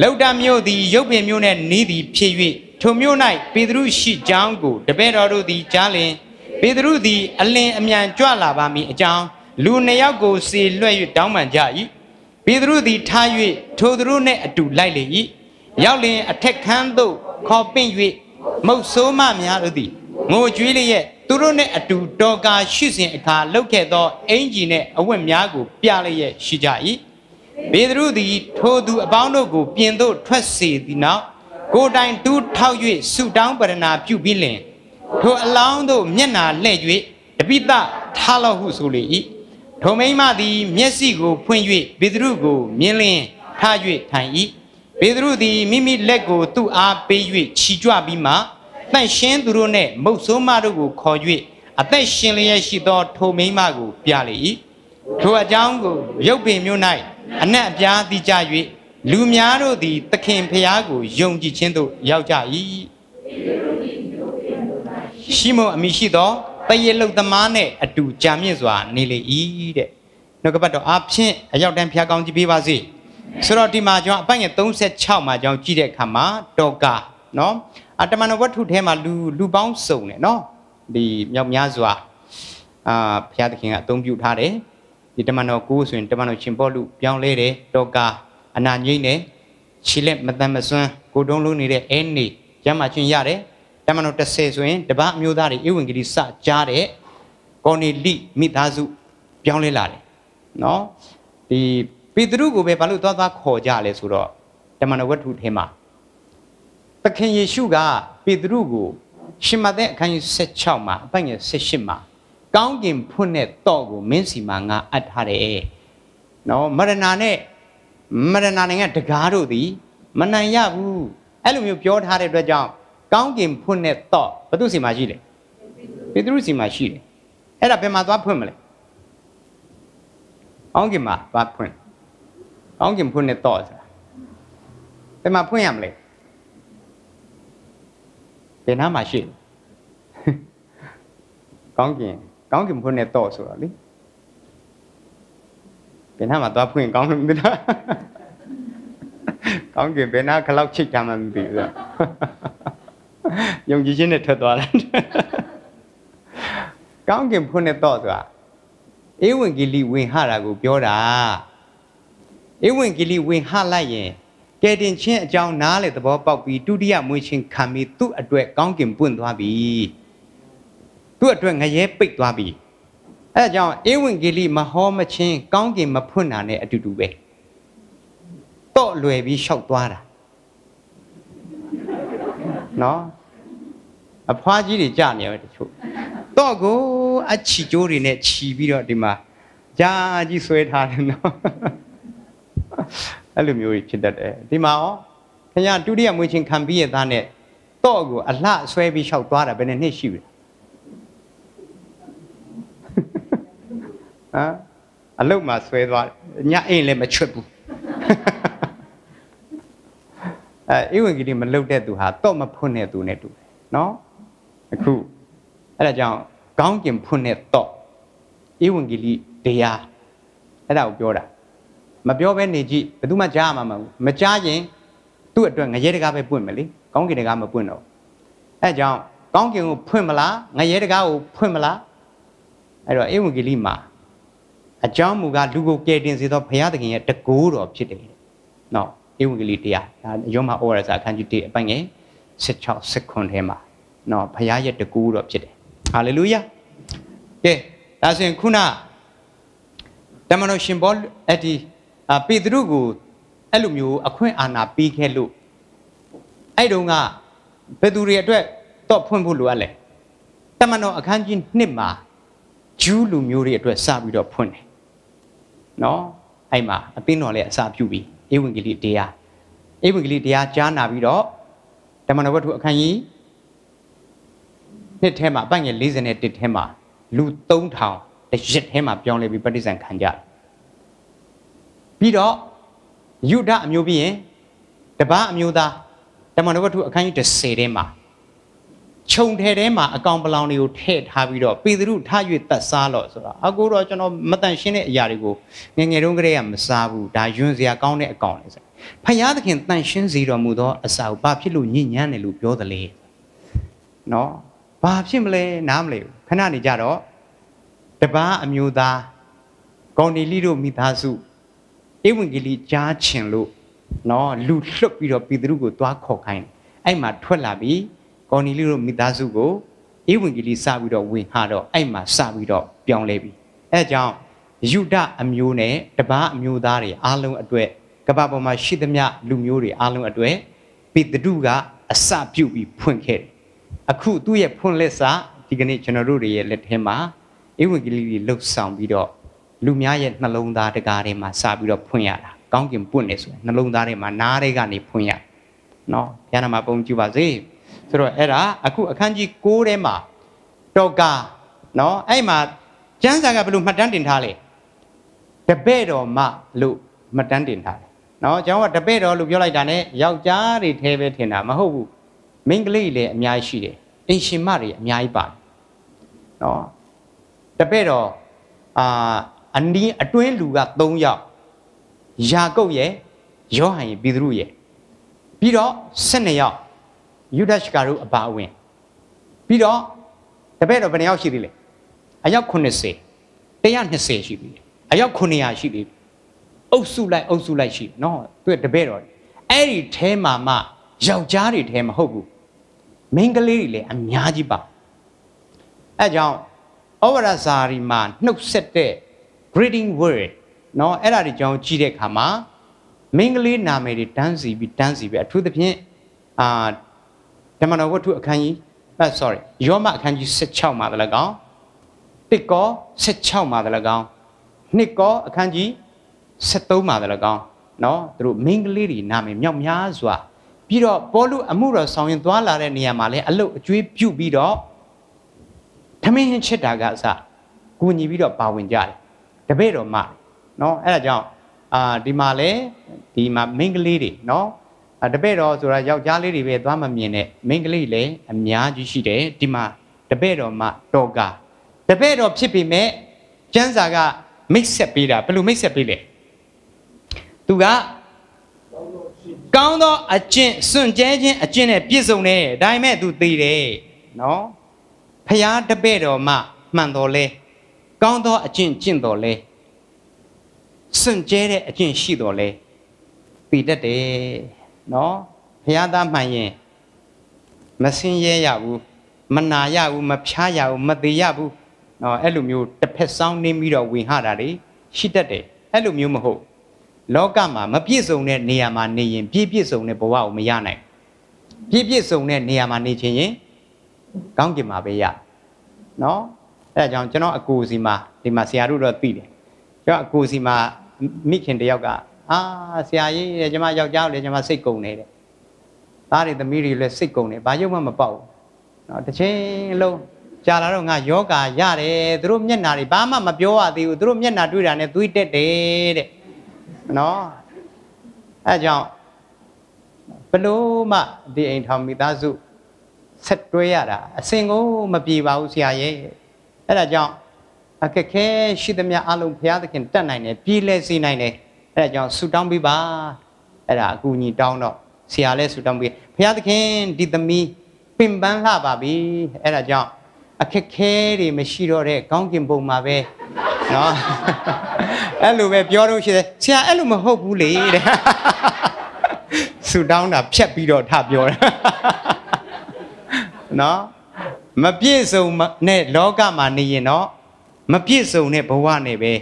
လုဒ္ဒမြို့သည်ရုပ်ပင်မြို့နှင့်နီးသည်ဖြစ်၍ ထိုမြို့၌ပေတရုရှိကြောင်းကိုတပည့်တော်တို့သည်ကြားလျင်ပေတရုသည်အလင်းအမြန်ကြွလာပါမည်အကြောင်းလူနှစ်ယောက်ကိုစေလွှဲ့၍တောင်းပန်ကြ၏ပေတရုသည်ထား၍ထိုသူတို့နှင့်အတူလိုက်လေ၏ရောက်လျင်အထက်ခန်းသို့ခေါ်ပင့်၍မုတ်ဆိုးမများတို့သည်ငိုကြွေးလျက်သူတို့နှင့်အတူတော်ကာရှိစဉ်အခါလှုပ်ခဲ့သောအင်ဂျီနှင့်အဝတ်များကိုပြလျက်ရှိကြ၏ပေတရုသည်ထိုသူအပေါင်းတို့ကိုပြင်သို့ထွက်စေသည်နောက် ကိုယ်တိုင်တူးထောက်၍ဆုတောင်းပရဏာပြုပြီးလင်ထိုအလောင်းတို့မျက်နာလှဲ့၍တပိတထားလောက်ဟုဆိုလေ၏ထိုမိမသည် မျက်စိကိုဖွင့်၍ပေတရုကို မြင်လျင်ထား၍ထိုင်၏ပေတရုသည်မိမိလက်ကို သူ့အားပေး၍ခြိကြွပြီးမှတန့်ရှင်းသူတို့နှင့်မုတ်ဆိုးမတို့ကိုခေါ်၍အသက်ရှင်လျက်ရှိသော ထိုမိမကို ပြလေ၏ထိုအကြောင်းကိုရုပ်ပင်မြို့၌အနက်အပြားသိကြ၍ လူများတို့သည်သခင်ဖျားကိုယုံကြည်ခြင်းသို့ရောက်ကြ၏ရှိမုန်အမိရှိသောတရေလုတ်သမားနဲ့အတူကြာမြင့်စွာနေလေ၏တဲ့နှုတ်ကပတ်တော်အဖြစ်အရောက်တန်းဖျားကောင်းကြည့်ပေးပါစေဆိုတော့ဒီမှာကျွန်တော်အပိုင်ငယ်36မှာကျွန်တော်ကြည့်တဲ့အခါမှာတော်ကာနော်အတမန်တော်ဝတ္ထုထဲမှာလူလူပေါင်းစုံတယ်နော်ဒီမြောက်များစွာအာဘုရားသခင်ကအသုံးပြုထားတယ်ဒီတမန်တော်ကိုဆိုရင်တမန်တော်ရှင်ပေါလုပြောင်းလဲတယ်တော်ကာ အနာငိမ့်တယ်ခြေလက်မတန်မစွမ်းကိုတုံးလုံးနေတဲ့အဲနေရမှချင်းရတယ်တမန်တော်30ဆိုရင်တပအမျိုးသားတွေဧဝံဂေလိစကြားတဲ့ကော်နေလိမိသားစုပြောင်းလဲလာတယ်နော်ဒီပေတရုကိုပဲဘာလို့သွားသွားခေါ်ကြလဲဆိုတော့တမန်တော်ဝတ္ထုထဲမှာသခင်ယေရှုကပေတရုကိုရှင်မသက်အခန်းကြီး16မှာအပိုင်ငယ်18မှာကောင်းကင်ဖွင့်တဲ့တော့ကိုမင်းစီမှာငါအပ်ထားတယ်နော်မရဏနဲ့ မရဏနိုင်ငံတကားတို့သည်မနိုင်ရဘူးအဲ့လိုမျိုးပြောထားတဲ့အတွက်ကြောင့်ကောင်းကင်ဖွင့်တဲ့တော့ဘသူစီမှာရှိလဲပေတရုစီမှာရှိတယ်အဲ့ဒါဘယ်မှာသွားဖွင့်မလဲကောင်းကင်မှာသွားဖွင့်ကောင်းကင်ဖွင့်တဲ့တော့ဆိုတာဘယ်မှာဖွင့်ရမလဲဘယ်နားမှာရှိလဲကောင်းကင်ကောင်းကင်ဖွင့်တဲ့တော့ဆိုတော့လေ ဘယ်နားမှာသွားဖွင့်ကောင်းလို့မသိတာကောင်းကင်ဘယ်နားခလောက်ချိတ်ထားမှမသိဘူးဆိုယုံကြည်ခြင်းနဲ့ထွက်သွားတယ်ကောင်းကင်ဖွင့်တဲ့တော့ဆိုတာဧဝံဂေလိဝင်ဟတာကိုပြောတာဧဝံဂေလိဝင်ဟလိုက်ရင်ကဲတင်ချင်းအကြောင်းနားလေသဘောပေါက်ပြီးဒုတိယမွေးချင်းခံပြီးသူ့အတွက်ကောင်းကင်ပွင့်သွားပြီသူ့အတွက်ငရဲပိတ်သွားပြီ အဲဒါကြောင့်ဧဝံဂေလိမဟောမချင်းကောင်းကင်မဖွင့်တာနဲ့အတူတူပဲတော့လွယ်ပြီးလျှောက်သွားတာနော်အဖွားကြီးတွေကြာနေတယ်တချို့တော့ကိုအချီကျိုးတွေနဲ့ခြီပြီးတော့ဒီမှာကြာကြီးဆွဲထားတယ်နော်အဲ့လိုမျိုးကြီးဖြစ်တတ်တယ်ဒီမှာရောခင်ဗျာဒုတိယမွေးချင်းခံပြီးရသားနဲ့တော့ကိုအလှဆွဲပြီးလျှောက်သွားတာဘယ်နဲ့နှစ်ရှိပြီ ဟမ်အလုတ်မှာဆွဲသွားညအိမ်လည်းမချွတ်ဘူးအဲဧဝံဂေလိမလုတ်တဲ့သူဟာတော့မဖွင့်တဲ့သူနဲ့တူတယ်နော်အခုအဲ့ဒါကြောင့်ကောင်းကင်ဖွင့်တဲ့တော့ဧဝံဂေလိတရားအဲ့ဒါကိုပြောတာမပြောဘဲနေကြည့်ဘယ်သူမှကြားမှာမဟုတ်မကြားရင်သူ့အတွက်ငရဲတကားပဲပွင့်မယ်လေကောင်းကင်တကားမပွင့်တော့အဲ့ကြောင့်ကောင်းကင်ကိုဖွင့်မလားငရဲတကားကိုဖွင့်မလားအဲ့တော့ဧဝံဂေလိမှာ အကြောင်းမူကားလူကိုကယ်တင်စေသောဘုရားသခင်ရဲ့တကူတော်ဖြစ်တယ်နော်ဧဝံဂေလိတရားဒါရုံးမှာဩဝါဒစာအခန်းကြီး1အပိုင်းငယ်16 19ထဲမှာနော်ဘုရားရဲ့တကူတော်ဖြစ်တယ်ဟာလေလုယာကဲဒါဆိုရင်ခုနတမန်တော်ရှင်ဘောအဲ့ဒီပေတရုကိုအဲ့လိုမျိုးအခွင့်အာဏာပေးခဲ့လို့အဲ့တုန်းကဘယ်သူတွေအတွက်တော့ဖွင့်ဖို့လိုအပ်လဲတမန်တော်အခန်းကြီး1မှာဂျူးလူမျိုးတွေအတွက်စပြီးတော့ဖွင့်တယ် နော်အဲ့မှာအသင်းတော်လည်းအစာပြုပြီးဧဝံဂေလိတရားဧဝံဂေလိတရားကြားနာပြီးတော့တမန်တော်ဝတ္ထုအခန်းကြီးနှစ်ထဲမှာအပိုင်ငယ်41ထဲမှာလူ3000တရက်ထဲမှာပြောင်းလဲပြီးပဋိစ္စံခံကြတယ်ပြီးတော့ယုဒအမျိုးပြီးရင်တပားအမျိုးသားတမန်တော်ဝတ္ထုအခန်းကြီး30ထဲမှာ ခြုံထဲထဲမှာအကောင်ပလောင်တွေကိုထည့်ထားပြီးတော့ပေတရုထား၍တတ်စားလို့ဆိုတာအကူတော့ကျွန်တော်မတန်ရှင်းတဲ့အရာတွေကိုငငယ်တုန်းကတည်းကမစားဘူးဒါယွန်းစရာကောင်းတဲ့အကောင်လေဆိုဖယားသခင်တန်ရှင်းစေတော်မူသောအစာကိုဘာဖြစ်လို့ညဉ့်ညမ်းတယ်လို့ပြောသလဲနော်ဘာဖြစ်မလဲနားမလဲခဏနေကြတော့တပားအမျိုးသားကော်နီလီတို့မိသားစုဧဝံဂေလိကြားချင်လို့နော်လူလွတ်ပြီးတော့ပြည်သူကိုသွားခေါ်ခိုင်းအဲ့မှာထွက်လာပြီး ကော်နီလီတို့မိသားစုကိုဧဝံဂေလိစပြီးတော့ဝင်ဟာတော့အဲ့မှာစပြီးတော့ပြောင်းလဲပြီအဲကြောင့်ယူဒအမျိုးနဲ့တပားအမျိုးသားတွေအားလုံးအတွက်ကမ္ဘာပေါ်မှာရှိသမျှလူမျိုးတွေအားလုံးအတွက်ပိတတုကအစပြုတ်ပြီးဖွင့်ခဲ့တယ်အခုသူ့ရဲ့ဖွင့်လက်စာဒီကနေ့ကျွန်တော်တို့တွေရဲ့လက်ထဲမှာဧဝံဂေလိတွေလှုပ်ဆောင်ပြီးတော့လူများရဲ့နှလုံးသားတကားထဲမှာစပြီးတော့ဖွင့်ရတာကောင်းကင်ပွင့်နေဆိုရင်နှလုံးသားထဲမှာနားထဲကနေဖွင့်ရနော်ဘုရားနာမှာပုံကြည့်ပါစေ ဆိုတော့အဲ့ဒါအခုအခန်းကြီး6ထဲမှာတော့ကာနော်အဲ့မှာကျမ်းစာကဘယ်လိုမှတ်တမ်းတင်ထားလဲတပဲ့တော်မလို့မှတ်တမ်းတင်ထားတယ်နော်ကျွန်တော်ကတပဲ့တော်လို့ပြောလိုက်တာ ਨੇ ယောက်ျားတွေထဲပဲထင်တာမဟုတ်ဘူးမိန်းကလေးတွေလည်းအများကြီးရှိတယ်အင်ရှင်မတွေအများကြီးပါတယ်နော်တပဲ့တော်အာအနီးအတွင်းလူက3ယောက်ယာကုပ်ရဲ့ယောဟန်ရဲ့ပိသရုရဲ့ပြီးတော့12ယောက် ယူဒရှကာရုအပါအဝင်ပြီးတော့တပည့်တော်ဘယ်နှယောက်ရှိသေးလဲအယောက်80 120ရှိပြီအယောက်900ရှိပြီအုပ်စုလိုက်အုပ်စုလိုက်ရှိနော်သူတပည့်တော်အဲ့ဒီထဲမှာမှယောက်ျားတွေထဲမဟုတ်ဘူးမိန်းကလေးတွေလည်းအများကြီးပါအဲကြောင့်ဩဝရစာရီမှာနှုတ်ဆက်တဲ့ greeting word เนาะအဲ့ဒါတွေကြောင်းကြည့်တဲ့အခါမှာမင်္ဂလေးနာမည်တွေတန်းစီပြီးတန်းစီပြီးအထူးသဖြင့်အာ ဓမ္မတော်ဝတ္ထုအခန်းကြီးအဲ sorry ယောမအခန်းကြီး16မှာတလည်းကောင်းတစ်ကော16မှာတလည်းကောင်းနှစ်ကောအခန်းကြီး73မှာတလည်းကောင်းနော်သူတို့မိန်းကလေးတွေနာမည်မြောက်များစွာပြီးတော့ပေါလုအမှုတော်ဆောင်ရင်သွားလာတဲ့နေရာမှာလဲအလုတ်အကျွေးပြုတ်ပြီးတော့ဓမင်းဟင်းချစ်တာကအစကူညီပြီးတော့ပါဝင်ကြတယ်တပည့်တော်မှနော်အဲ့ဒါကြောင့်အာဒီမှာလဲဒီမှာမိန်းကလေးတွေနော် တပည့်တော်ဆိုတာယောက်ျားလေးတွေပဲသွားမမြင်နဲ့မိန်းကလေးလည်းအများကြီးရှိတယ်ဒီမှာတပည့်တော်မတော်ကာတပည့်တော်ဖြစ်ပြီမဲ့ကျမ်းစာကမိတ်ဆက်ပေးတာဘယ်လိုမိတ်ဆက်ပေးလဲသူကကောင်းသောအကျင့်စွန့်ကြဲခြင်းအကျင့်နဲ့ပြည့်စုံတယ်ဒါပေမဲ့သူသိတယ်နော်ဖျားတပည့်တော်မှမှန်တော်လဲကောင်းသောအကျင့်ကျင့်တော်လဲစွန့်ကြဲတဲ့အကျင့်ရှိတော်လဲသိတတ်တယ် နော်ဖျားသားမှန်ရင်မစင်းရဲရဘူးမနာရဘူးမဖြားရဘူးမသေးရဘူးနော်အဲ့လိုမျိုးတစ်ဖက်ဆောင်းနေပြီးတော့ဝင်ဟတာတွေရှိတတ်တယ်အဲ့လိုမျိုးမဟုတ်လောကမှာမပြည့်စုံတဲ့နေရာမှာနေရင်ပြည့်ပြည့်စုံတဲ့ဘဝကိုမရနိုင်ပြည့်ပြည့်စုံတဲ့နေရာမှာနေခြင်းရင်ကောင်းကင်မှာပဲရနော်အဲဒါကြောင့်ကျွန်တော်အကူစီမှာဒီမှာဆရာတို့တော့သိတယ်ကျွန်တော်အကူစီမှာမိခင်တယောက်က အာဆရာကြီးတဲ့ကျွန်မယောက်ျားလေကျွန်မစိတ်ကုန်နေတယ်သားတွေသမီးတွေလည်းစိတ်ကုန်နေဘာရုပ်မှမပေါက်ဘူးနော်တစ်ချိန်လုံးကြာလာတော့ငါယောဂါရတယ်သူတို့မျက်နာတွေဘာမှမပြောရသေးဘူးသူတို့မျက်နာတွေ့တာနဲ့သွေးတက်တယ်တဲ့နော်အဲကြောင့်ဘလို့မှဒီအိမ်ထောင်မိသားစုဆက်တွဲရတာအစင်ကိုမပြေပါဘူးဆရာရဲ့အဲ့ဒါကြောင့်အခက်ခဲရှိသမျှအလုံးဘုရားသခင်တတ်နိုင်တယ်ပြည်လဲစေနိုင်တယ် အဲ့ဒါကြောင့်ဆူတောင်းပေးပါအဲ့ဒါအကူညီတောင်းတော့ဆရာလည်းဆူတောင်းပေးဘုရားသခင်ဒီသမီးပင်ပန်းလှပါပြီအဲ့ဒါကြောင့်အခက်ခဲတွေမရှိတော့တဲ့ကောင်းကင်ဘုံမှာပဲနော်အဲ့လိုပဲပြောတော့ရှိတယ်ဆရာအဲ့လိုမဟုတ်ဘူးလေတဲ့ဆူတောင်းတာဖြတ်ပြီးတော့ထပြောတယ်နော်မပြည့်စုံနဲ့လောကမှာနေရင်တော့မပြည့်စုံတဲ့ဘဝနဲ့ပဲ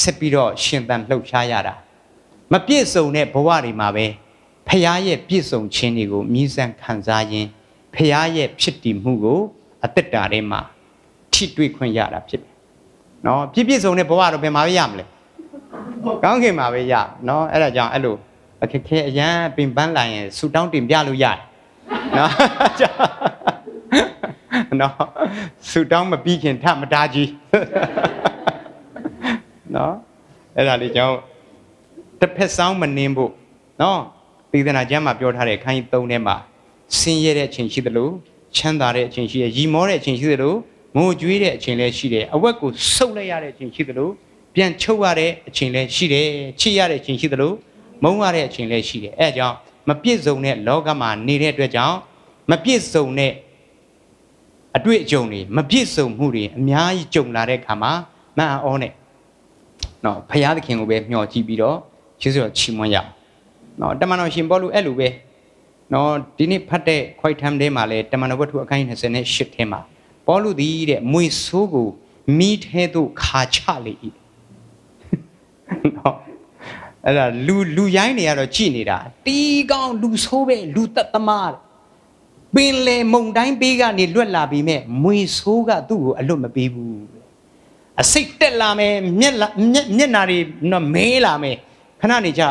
ဆက်ပြီးတော့ရှင်သန်လှုပ်ရှားရတာ မပြည့်စုံတဲ့ဘဝတွေမှာပဲဖះရဲ့ပြည့်စုံခြင်းတွေကိုမြည်စံခံစားရင်ဖះရဲ့ဖြစ်တည်မှုကိုအသက်တာထဲမှာထိတွေ့ခွင့်ရတာဖြစ်တယ်။နော်ပြည့်ပြည့်စုံတဲ့ဘဝတော့ဘယ်မှာပဲရမလဲ။ကောင်းကင်မှာပဲရနော်အဲ့ဒါကြောင့်အဲ့လိုအခက်ခဲအရန်ပင်ပန်းလာရင်ဆူတောင်းတင်ပြလို့ရတယ်။နော်နော်ဆူတောင်းမပြီးခင်ထမတားကြီးနော်အဲ့ဒါလေးကြောင့်တ စ်ဖက်ဆောင်မနှင်းဖို့နော်သေဒနာကျမ်းမှာပြောထားတဲ့ခိုင်း၃ထဲမှာဆင်းရဲတဲ့အချိန်ရှိသလိုချမ်းသာတဲ့အချိန်ရှိတယ်ရီမောတဲ့အချိန်ရှိသလိုငိုကြွေးတဲ့အချိန်လည်းရှိတယ်အဝက်ကိုဆုပ်လိုက်ရတဲ့အချိန်ရှိသလိုပြန်ချုပ်ရတဲ့အချိန်လည်းရှိတယ်ချစ်ရတဲ့အချိန်ရှိသလိုမုန်းရတဲ့အချိန်လည်းရှိတယ်အဲဒါကြောင့်မပြည့်စုံတဲ့လောကမှာနေတဲ့အတွက်ကြောင့်မပြည့်စုံတဲ့အတွေ့အကြုံတွေမပြည့်စုံမှုတွေအများကြီးကြုံလာတဲ့အခါမှာမန်အောနဲ့နော်ဖရာသခင်ကိုပဲမျှော်ကြည့်ပြီးတော့ ယေရှုတော်ချီးမွမ်းရအောင်နော်တမန်တော်ရှင်ပေါလုအဲ့လိုပဲနော်ဒီနေ့ဖတ်တဲ့ quiet time ထဲမှာလဲတမန်တော်ဝတ္ထုအကိုင်း28ထဲမှာပေါလုသည်တဲ့မွေဆိုးကိုမိထဲသို့ခါချလေ၏နော်အဲ့ဒါလူလူရိုင်းတွေကတော့ကြည်နေတာတီးကောင်းလူဆိုးပဲလူသက်သမားပင်လေမုံတိုင်းပေးကနေလွတ်လာပြီးမဲ့မွေဆိုးကသူ့ကိုအလွတ်မပေးဘူးအစိတ်တက်လာမယ်မျက်မျက်နာတွေနော်မဲလာမယ် ခဏနေကြ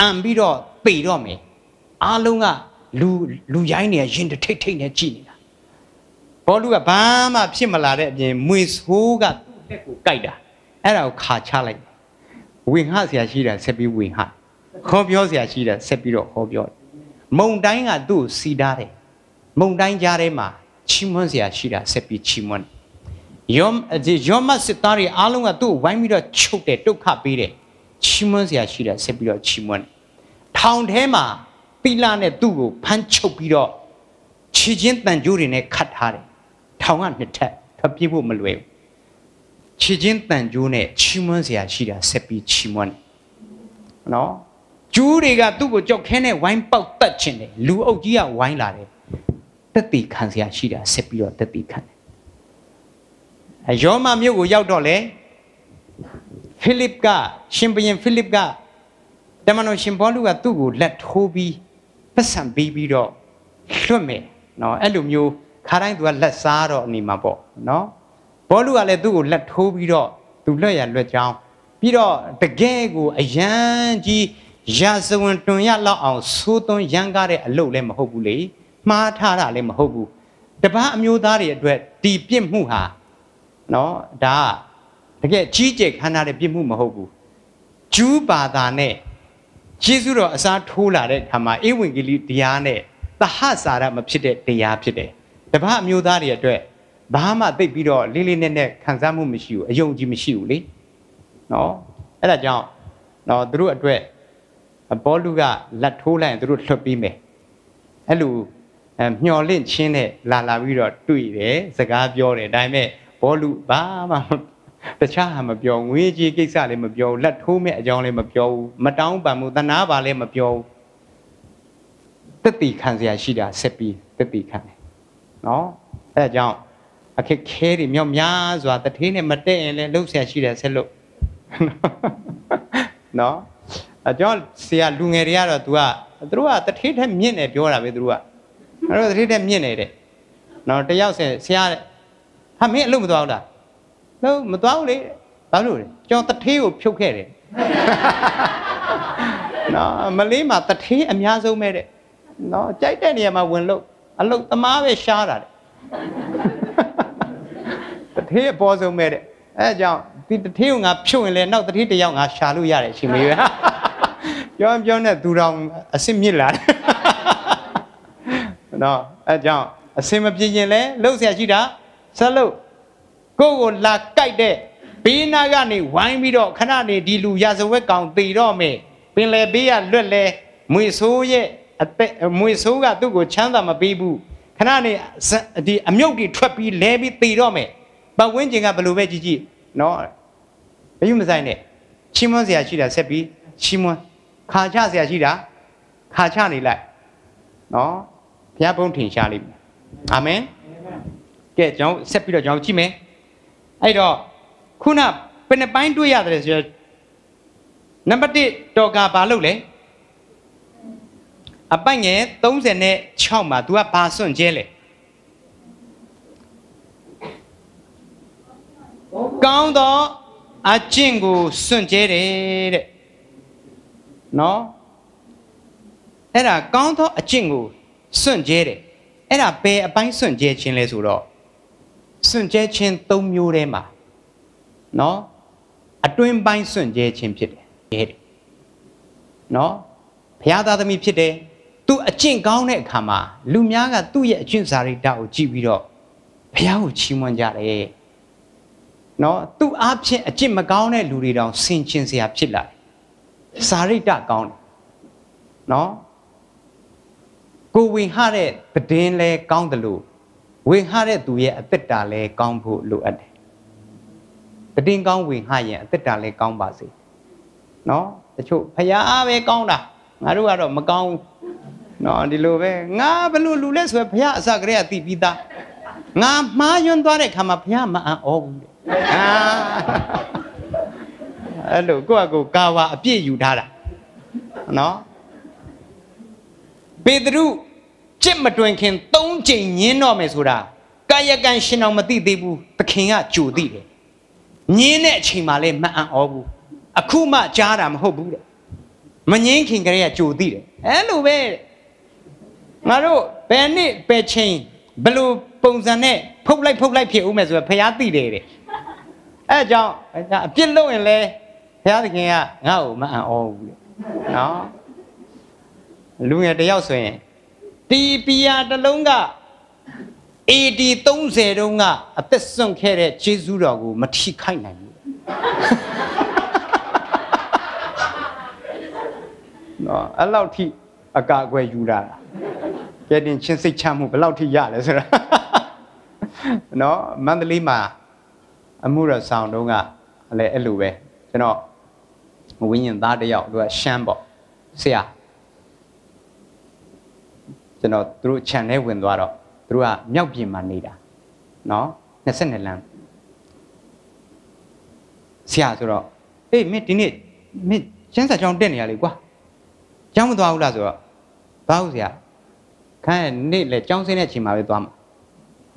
အံပြီးတော့ပေတော့မယ်အားလုံးကလူလူရိုင်းနေရင်တထိတ်ထိတ်နဲ့ကြည်နေတာဘောလူကဘာမှဖြစ်မလာတဲ့အပြင်မွေဆိုးကသူ့လက်ကိုကြိုက်တာအဲ့ဒါကိုခါချလိုက်ဝင်ဟဆရာရှိတာဆက်ပြီးဝင်ဟခေါ်ပြောဆရာရှိတာဆက်ပြီးတော့ခေါ်ပြောမုံတိုင်းကသူ့ကိုစီးတားတယ်မုံတိုင်းကြားထဲမှာချီးမွမ်းဆရာရှိတာဆက်ပြီးချီးမွမ်းယောဒီယောမစစ်သားတွေအားလုံးကသူ့ကိုဝိုင်းပြီးတော့ချုပ်တယ်ဒုက္ခပေးတယ် ချီးမွမ်းဆရာရှိတာဆက်ပြီးတော့ချီးမွမ်းထောင်ထဲမှာပိလာနဲ့သူ့ကိုဖမ်းချုပ်ပြီးတော့ခြေချင်းတန်ကြိုးတွေနဲ့ခတ်ထားတယ်ထောင်ကနှစ်ထပ်ထွက်ပြေးဖို့မလွယ်ဘူးခြေချင်းတန်ကြိုးနဲ့ချီးမွမ်းစရာရှိတာဆက်ပြီးချီးမွမ်းတယ်နော်ကျူးတွေကသူ့ကိုကြောက်ခဲနဲ့ဝိုင်းပေါက်တက်ခြင်းတယ်လူအုပ်ကြီးကဝိုင်းလာတယ်တက်တီခံစရာရှိတာဆက်ပြီးတော့တက်တီခံတယ်အယောမမြို့ကိုရောက်တော့လေ ဖိလိပကရှင်ဘုရင်ဖိလိပကတမန်တော်ရှင်ဘောလူကသူ့ကိုလက်ထိုးပြီးပတ်စံပေးပြီးတော့လွတ်မယ်နော်အဲ့လိုမျိုးခါတိုင်းသူကလက်စားတော့အနေမှာပေါ့နော်ဘောလူကလည်းသူ့ကိုလက်ထိုးပြီးတော့သူလွတ်ရလွတ်ကြောင်းပြီးတော့တကယ်ကိုအယံကြီးရာဇဝင်တွန်ရလောက်အောင်သိုးသွင်းရမ်းကားတဲ့အလုပ်လည်းမဟုတ်ဘူးလေမှားထားတာလည်းမဟုတ်ဘူးတပန်းအမျိုးသားတွေအတွက်ဒီပြစ်မှုဟာနော်ဒါ တကယ်ကြီးကျယ်ခမ်းနားတဲ့ပြစ်မှုမဟုတ်ဘူးဂျူးဘာသာနဲ့ယေရှုတော်အစားထိုးလာတဲ့အခါမှာဧဝံဂေလိတရားနဲ့သဟစာရမဖြစ်တဲ့တရားဖြစ်တယ်တပန်းအမျိုးသားတွေအတွက်ဘာမှသိပ်ပြီးတော့လေးလေးနက်နက်ခံစားမှုမရှိဘူးအယုံကြည်မရှိဘူးလေနော်အဲ့ဒါကြောင့်နော်သူတို့အတွက်ဘောလူကလက်ထိုးလိုက်ရင်သူတို့လွတ်ပြီးမယ်အဲ့လိုမျော်လင့်ချင်းနဲ့လာလာပြီးတော့တွေ့တယ်စကားပြောတယ်ဒါပေမဲ့ဘောလူဘာမှ တခြားဟာမပြောငွေကြီးကိစ္စလည်းမပြောလက်ထိုးမဲ့အကြောင်းလည်းမပြောဘူးမတောင်းပန်မှုတနာပါလည်းမပြောဘူးတက်တီခံစရာရှိတာဆက်ပြီးတက်တီခံတယ်နော်အဲဒါကြောင့်အခက်ခဲတွေမြောက်များစွာတထေးနဲ့မတည့်ရင်လည်းလှုပ်ရှားရှိတယ်ဆက်လို့နော်အကြောင်းဆရာလူငယ်တွေကတော့ तू ကသူတို့ကတထေးထက်မြင့်တယ်ပြောတာပဲသူတို့ကအဲ့တော့တထေးထက်မြင့်နေတယ်နော်တယောက်ဆရာဆရာဟာမင်းအလုပ်မသွားဘူးလား လို့မသွားဘူးလေဘာလို့လဲကျွန်တော်တထေးကိုဖြုတ်ခဲ့တယ်နော်မလေးမှာတထေးအများဆုံးပဲတဲ့နော်ကြိုက်တဲ့နေရာမှာဝင်လို့အလုတ်သမားပဲရှားတာတဲ့တထေးအပေါ်ဆုံးပဲတဲ့အဲကြောင့်ဒီတထေးကိုငါဖြုတ်ရင်လည်းနောက်တထေးတစ်ယောက်ငါရှာလို့ရတယ်ရှင်မေပဲပြောပြောနဲ့သူတော်အစ်စ်မြစ်လာတယ်နော်အဲကြောင့်အစင်မပြင်းရင်လည်းလှုပ်ရှားရှိတာဆက်လို့ ကိုယ့်ကိုလာကြိုက်တဲ့ဘေးနာကနေဝိုင်းပြီးတော့ခဏနေဒီလူရာဇဝက်ကောင်တည်တော့မယ်ပင်လေဘေးကလွတ်လဲမွေဆိုးရဲ့အသက်မွေဆိုးကသူ့ကိုချမ်းသာမပေးဘူးခဏနေဒီအမြုပ်တွေထွက်ပြီးလဲပြီးတည်တော့မယ်ပတ်ဝန်းကျင်ကဘယ်လိုပဲကြည့်ကြည့်နော်ဘယ်ယူမဆိုင်နဲ့ချီးမွမ်းစရာရှိတာဆက်ပြီးချီးမွမ်းခါချစရာရှိတာခါချနေလိုက်နော်ဘုရားဘုန်းထင်ရှားလိမ့်မယ်အာမင်ကဲကျွန်တော်ဆက်ပြီးတော့ကျွန်တော်ကြည့်မယ် အဲ့တော့ခုနဘယ်နှပိုင်းတွေ့ရတယ်ဆိုတော့နံပါတ်1တော်ကဘာလုပ်လဲအပိုက်ငယ်36မှာ तू ကဘာစွန့်ကျဲလဲကောင်းသောအကျင့်ကိုစွန့်ကျဲတယ်တဲ့နော်အဲ့ဒါကောင်းသောအကျင့်ကိုစွန့်ကျဲတယ်အဲ့ဒါဘယ်အပိုင်းစွန့်ကျဲခြင်းလဲဆိုတော့ စွန့်ကြဲခြင်း၃မျိုးထဲမှာနော်အတွင်းပိုင်းစွန့်ကြဲခြင်းဖြစ်တယ်တဲ့နော်ဘုရားသားသမီးဖြစ်တယ်သူအကျင့်ကောင်းတဲ့အခါမှာလူများကသူ့ရဲ့အကျင့်စာရိတ္တကိုကြည့်ပြီးတော့ဘုရားကိုချီးမွမ်းကြတယ်နော်သူ့အားဖြင့်အကျင့်မကောင်းတဲ့လူတွေတောင်ဆင်ခြင်စရာဖြစ်လာတယ်စာရိတ္တကောင်းတယ်နော်ကိုဝင်ဟတဲ့တည်င်းလဲကောင်းတယ်လို့ ဝင်ဟတဲ့သူရဲ့အသက်တာလဲကောင်းဖို့လိုအပ်တယ်တည်င်းကောင်းဝင်ဟရင်အသက်တာလဲကောင်းပါစေနော်တချို့ဖျားပဲကောင်းတာငါတို့ကတော့မကောင်းနော်ဒီလိုပဲငါဘလို့လူလဲဆိုရင်ဖျားအစကလေးကတိပြီးသားငါမှားယွန်းသွားတဲ့ခါမှာဖျားမအံ့ဩဘူးတဲ့အာအဲ့လိုကိုယ့်အကိုကာဝါအပြည့်ယူထားတာနော်ပေတရု ကြစ်မတွင်ခင်၃ချိန်ညင်းတော့မယ်ဆိုတာကာယကံရှင်အောင်မသိသေးဘူးသခင်ကကြိုသိတယ်ညင်းတဲ့အချိန်မှလည်းမအံ့ဩဘူးအခုမှကြားတာမဟုတ်ဘူးတဲ့မငင်းခင်ကလေးကကြိုသိတယ်အဲ့လိုပဲငါတို့ဘယ်နှစ်ဘယ်ချိန်ဘလို့ပုံစံနဲ့ဖုတ်လိုက်ဖုတ်လိုက်ဖြစ်ဦးမယ်ဆိုတော့ဖះသိတယ်တဲ့အဲ့ကြောင့်အပြစ်လုပ်ရင်လဲဘုရားသခင်ကငါ့ကိုမအံ့ဩဘူးတဲ့နော်လူငယ်တယောက်ဆိုရင် တီပီယာတစ်လုံးက AD 30တုန်းကအသက်စွန့်ခဲ့တဲ့ဂျေဇုတော်ကိုမထိခိုက်နိုင်ဘူးနော်အဲ့လောက်ထိအကာအကွယ်ယူလာတာကဲတင်ချင်းစိတ်ချမှုဘယ်လောက်ထိရလဲဆိုတာနော်မန္တလေးမှာအမှုရဆောင်တုန်းကလည်းအဲ့လိုပဲကျွန်တော်ဝိညာဉ်သားတယောက်သူကရှမ်းပေါ့ဆရာ ကျွန်တော်သူတို့ခြံထဲဝင်သွားတော့သူတို့ကမြောက်ပြင်မှာနေတာနော်22လမ်းဆရာဆိုတော့အေးမင်းဒီနေ့မင်းကျန်းစာကြောင်းတက်နေရလေကွာကျောင်းမသွားဘူးလားဆိုတော့ဘာဟုတ်ဆရာခန်းနေ့လေကျောင်းဆင်းတဲ့အချိန်မှာပဲသွားမှာ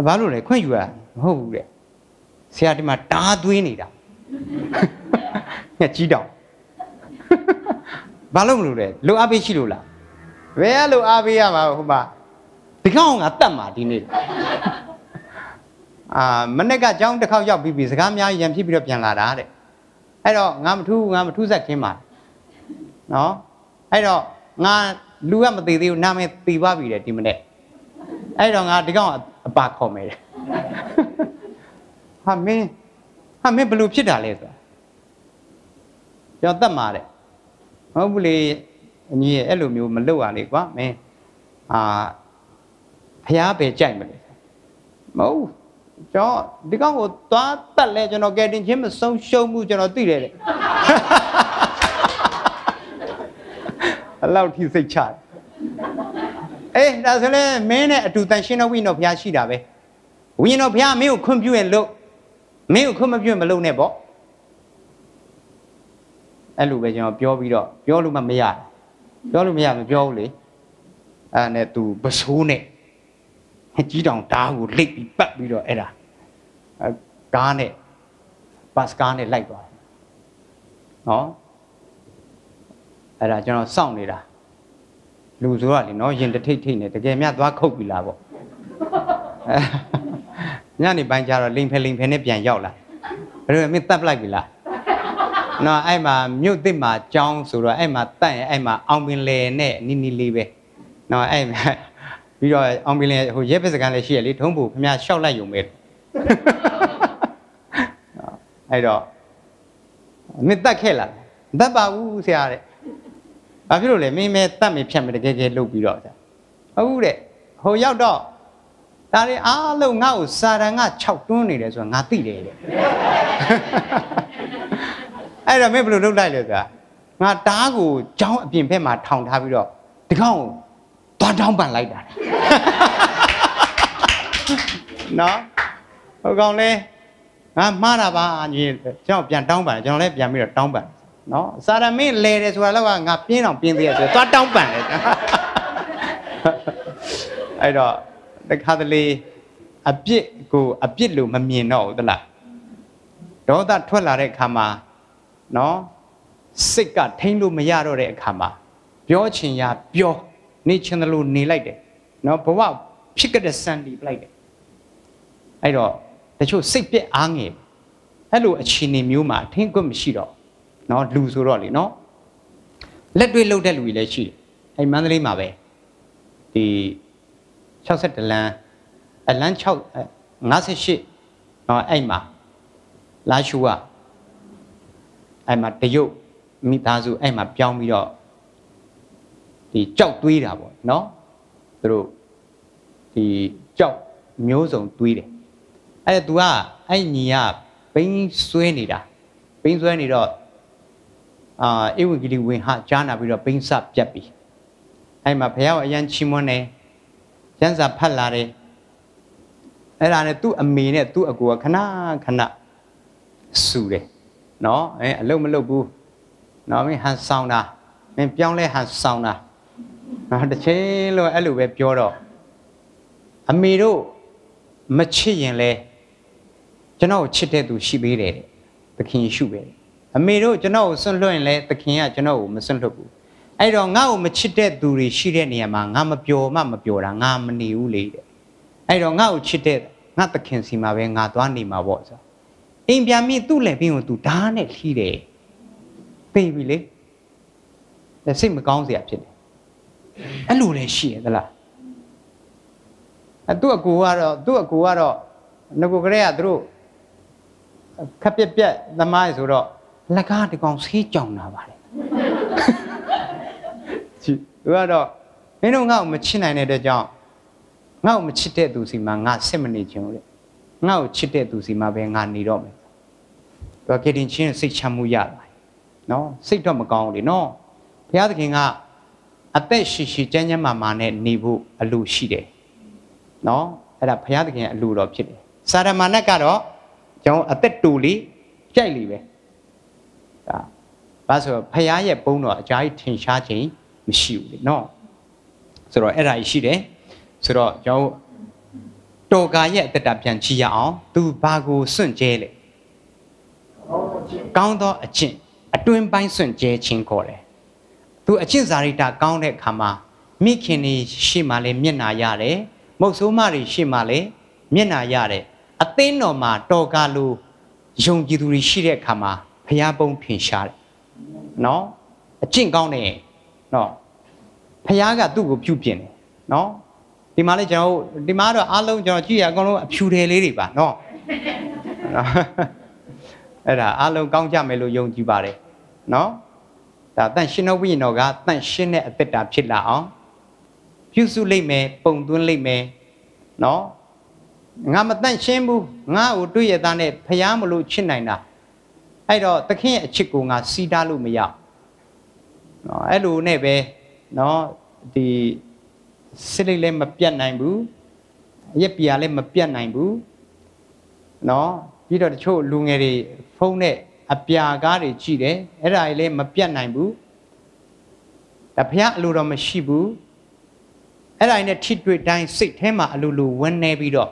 ဘာလို့လဲခွင့်ယူရမဟုတ်ဘူးတဲ့ဆရာဒီမှာတားသွင်းနေတာညကြီးတောင်ဘာလို့မလို့လဲလိုအပ်ပေးရှိလို့လား ဘယ်လိုအားပေးရမှာဟိုမှာဒီကောင်ကတတ်မှာဒီနေ့အာမနေ့ကကြောင်းတစ်ခေါက်ရောက်ပြီးပြီစကားများရံဖြစ်ပြီးတော့ပြန်လာတာတဲ့အဲ့တော့ငါမထူးငါမထူးဆက်ခင်းပါနော်အဲ့တော့ငါလူကမသေးသေးဘူးနာမည်သိသွားပြီတဲ့ဒီမနေ့အဲ့တော့ငါဒီကောင်အပါခေါ်မယ်တဲ့ဟာမင်းဟာမင်းဘလို့ဖြစ်တာလဲဆိုတာကျွန်တော်တတ်မှာတဲ့ဟုတ်ဘူးလေ အညီရဲ့အဲ့လိုမျိုးမလုပ်ရလေကွာမင်းအာဖះပဲကြိုက်မလဲမဟုတ်ကျွန်တော်ဒီကောင်ကိုသွားတက်လဲကျွန်တော်ကဲတင်ချင်းမဆုံးရှုံးမှုကျွန်တော်သိတယ်တဲ့အလောက်ထိစိတ်ချတယ်အေးဒါဆိုလဲမင်းနဲ့အတူတန်ရှင်းတော်ဝိနော်ဘုရားရှိတာပဲဝိနော်ဘုရားမင်းကိုခွင့်ပြုရင်လို့မင်းကိုခွင့်မပြုရင်မလုပ်နဲ့ပေါ့အဲ့လိုပဲကျွန်တော်ပြောပြီးတော့ပြောလို့မှမရ ပြောလို့မရမပြောဘူးလေအဲ့နဲ့ तू ပစိုးနဲ့ကြီးတောင်ဓားကိုလိတ်ပြီးပတ်ပြီးတော့အဲ့ဒါကားနဲ့ဘတ်ကားနဲ့လိုက်သွားတယ်နော်အဲ့ဒါကျွန်တော်စောင့်နေတာလူဆိုရလေနော်ရင်တထိတ်ထိတ်နဲ့တကယ်မြတ်သွားခုတ်ပြီလားပေါ့ညနေပိုင်းကျတော့လိန်ဖဲလိန်ဖဲနဲ့ပြန်ရောက်လာဘယ်လိုမင်းတပ်လိုက်ပြီလား နော်အဲ့မှာမြို့သစ်မှာကြောင်းဆိုတော့အဲ့မှာတန့်ရင်အဲ့မှာအောင်ပင်လေနဲ့နီနီလေးပဲနော်အဲ့မှာပြီးတော့အောင်ပင်လေဟိုရဲပစကန်လည်းရှိရလေထုံးဖို့ခမရှောက်လိုက်ယုံပဲအဲ့တော့မင်းတက်ခဲ့လားတတ်ပါဘူးဆရာတဲ့ဘာဖြစ်လို့လဲမင်းမဲတတ်မယ်ဖြတ်မယ်တကယ်ကဲလုပ်ပြီးတော့ဆရာဟုတ်တဲ့ဟိုရောက်တော့ဒါတွေအားလုံးငါ့ကိုစာရန်က6တွန်းနေတယ်ဆိုတော့ငါသိတယ်တဲ့ အဲ့တော့မင်းဘယ်လိုလုပ်လိုက်လဲဆိုတာငါတားကိုကြောင်းအပြင်ဘက်မှာထောင်ထားပြီးတော့ဒီကောင်ကိုသွားတောင်းပန်လိုက်တာနော်ဟိုကောင်လဲငါမှားတာပါညီကျွန်တော်ပြန်တောင်းပန်ကျွန်တော်လည်းပြန်ပြီးတော့တောင်းပန်နော်စာရမင်းလဲတယ်ဆိုတာတော့ငါပြင်းအောင်ပြင်းသေးရဆိုသွားတောင်းပန်တယ်အဲ့တော့တခါတလေအပြစ်ကိုအပြစ်လို့မမြင်တော့ဘူးသလားဒေါသထွက်လာတဲ့အခါမှာ နော်စိတ်ကထိန်းလို့မရတော့တဲ့အခါမှာပြောချင်ရပြောနေချင်တယ်လို့နေလိုက်တယ်နော်ဘဝဖြစ်ကြတဲ့စံတီပလိုက်တယ်အဲ့တော့တချို့စိတ်ပြက်အားငယ်အဲ့လိုအခြေအနေမျိုးမှာထင်ခွင့်မရှိတော့နော်လူဆိုတော့လေနော်လက်တွေ့လှုပ်တဲ့လူတွေလည်းရှိတယ်အဲ့မန္တလေးမှာပဲဒီ62လမ်းအလမ်း6 58နော်အဲ့မှာလာရှူက အဲ့မှာတရုတ်မိသားစုအဲ့မှာပြောင်းပြီးတော့ဒီကြောက်တွေးတာပေါ့နော်သူတို့ဒီကြောက်မျိုးစုံတွေးတယ်အဲ့ဒါ तू ကအဲ့ညီကဘိန်းဆွဲနေတာဘိန်းဆွဲနေတော့အာဧဝံဂေလိဝင်ဟာကြားနာပြီးတော့ဘိန်းစပြတ်ပြီအဲ့မှာဘုရားကအရန်ချီးမွမ်းတယ်ကျမ်းစာဖတ်လာတယ်အဲ့ဒါနဲ့သူ့အမေနဲ့သူ့အကူကခဏခဏဆူတယ် နော်အဲအလုံးမလုံးဘူးနော်မင်းဟန်ဆောင်တာမင်းပြောင်းလဲဟန်ဆောင်တာနော်တစ်ချိန်လို့အဲ့လိုပဲပြောတော့အမေတို့မချစ်ရင်လဲကျွန်တော်ကိုချစ်တဲ့သူရှိသေးတယ်သခင်ယေရှုပဲအမေတို့ကျွန်တော်ကိုဆွန့်လွတ်ရင်လဲသခင်ကကျွန်တော်ကိုမဆွန့်လွတ်ဘူးအဲ့တော့ငါ့ကိုမချစ်တဲ့သူတွေရှိတဲ့နေရာမှာငါမပျော်မှမပျော်တာငါမနေဘူးလေတဲ့အဲ့တော့ငါ့ကိုချစ်တဲ့ငါသခင်စီမှာပဲငါသွားနေမှာပေါ့ဆို အိမ်ပြန်မိသူ့လည်းပြီးကိုသူဓာတ်နဲ့လှီးတယ်သိပြီလေလက်စိတ်မကောင်းစရာဖြစ်တယ်အဲ့လိုလည်းရှိရသလားအဲ့သူ့အကူကတော့သူ့အကူကတော့ငကိုကလေးကသူတို့ခက်ပြက်ပြက်သမားဆိုတော့လက်ကားဒီကောင်ဆေးကြောင်တာပါလေကြည့်သူကတော့မင်းတို့ငါ့ကိုမချစ်နိုင်တဲ့အတွက်ကြောင့်ငါ့ကိုမချစ်တဲ့သူစီမှာငါစစ်မနေချင်ဘူးလေငါ့ကိုချစ်တဲ့သူစီမှာပဲငါနေတော့မယ် သူကကေတင်ချင်းစိတ်ချမ်းမှုရလာနော်စိတ်တော့မကောင်းဘူးလေနော်ဘုရားသခင်ကအသက်ရှိရှိကျမ်းကျမ်းမာမာနဲ့နေဖို့အလိုရှိတယ်နော်အဲ့ဒါဘုရားသခင်အလိုတော်ဖြစ်တယ်စာရမဏတ်ကတော့ကျွန်တော်အသက်တူလေးကြိုက်လီပဲဒါဘာဆိုဘုရားရဲ့ပုံတော်အကြာကြီးထင်ရှားခြင်းမရှိဘူးလေနော်ဆိုတော့အဲ့ဒါကြီးရှိတယ်ဆိုတော့ကျွန်တော်တော်ကာရဲ့အသက်တာပြန်ကြည့်ရအောင်သူဘာကိုစွန့်ကြဲလဲ ကောင်းသောအကျင့်အတွင်းပိုင်းစွန့်ကြဲခြင်းခေါ်တယ်သူအကျင့်စာရိတ္တကောင်းတဲ့အခါမှာမိခင်တွေရှေ့မှာလည်းမျက်နာရတယ်မုတ်ဆိုးမတွေရှေ့မှာလည်းမျက်နာရတယ်အသင်းတော်မှာတော်ကားလို့ယုံကြည်သူတွေရှိတဲ့အခါမှာဘုရားပုံထင်ရှားတယ်နော်အကျင့်ကောင်းတယ်နော်ဘုရားကသူ့ကိုပြုပြင်တယ်နော်ဒီမှာလေကျွန်တော်ဒီမှာတော့အားလုံးကျွန်တော်ကြည့်ရအကုန်လုံးအဖြူတယ်လေးတွေပါနော် အဲ့ဒါအားလုံးကောင်းကြမယ်လို့ယုံကြည်ပါတယ်နော်ဒါတန်ရှင်တော်ဝိညာဉ်တော်ကတန်ရှင်းတဲ့အသက်တာဖြစ်လာအောင်ပြုစုလိုက်မယ်ပုံသွင်းလိုက်မယ်နော်ငါမတန့်ရှင်းဘူးငါ့ကိုတွေ့ရတဲ့နဲ့ဖျားမလို့ချစ်နိုင်တာအဲ့တော့သခင်ရဲ့အချစ်ကိုငါစီးတားလို့မရနော်အဲ့လိုနဲ့ပဲနော်ဒီစိတ်လေးလည်းမပြတ်နိုင်ဘူးရက်ပြာလည်းမပြတ်နိုင်ဘူးနော်ပြီးတော့တချို့လူငယ်တွေ ဖုန်းနဲ့အပြာကားတွေကြည့်တယ်အဲ့ဒါကြီးလည်းမပြတ်နိုင်ဘူးဒါဖះအလိုတော့မရှိဘူးအဲ့ဒါနဲ့ထိတွေ့တိုင်းစိတ်ထဲမှာအလိုလိုဝန်းနေပြီးတော့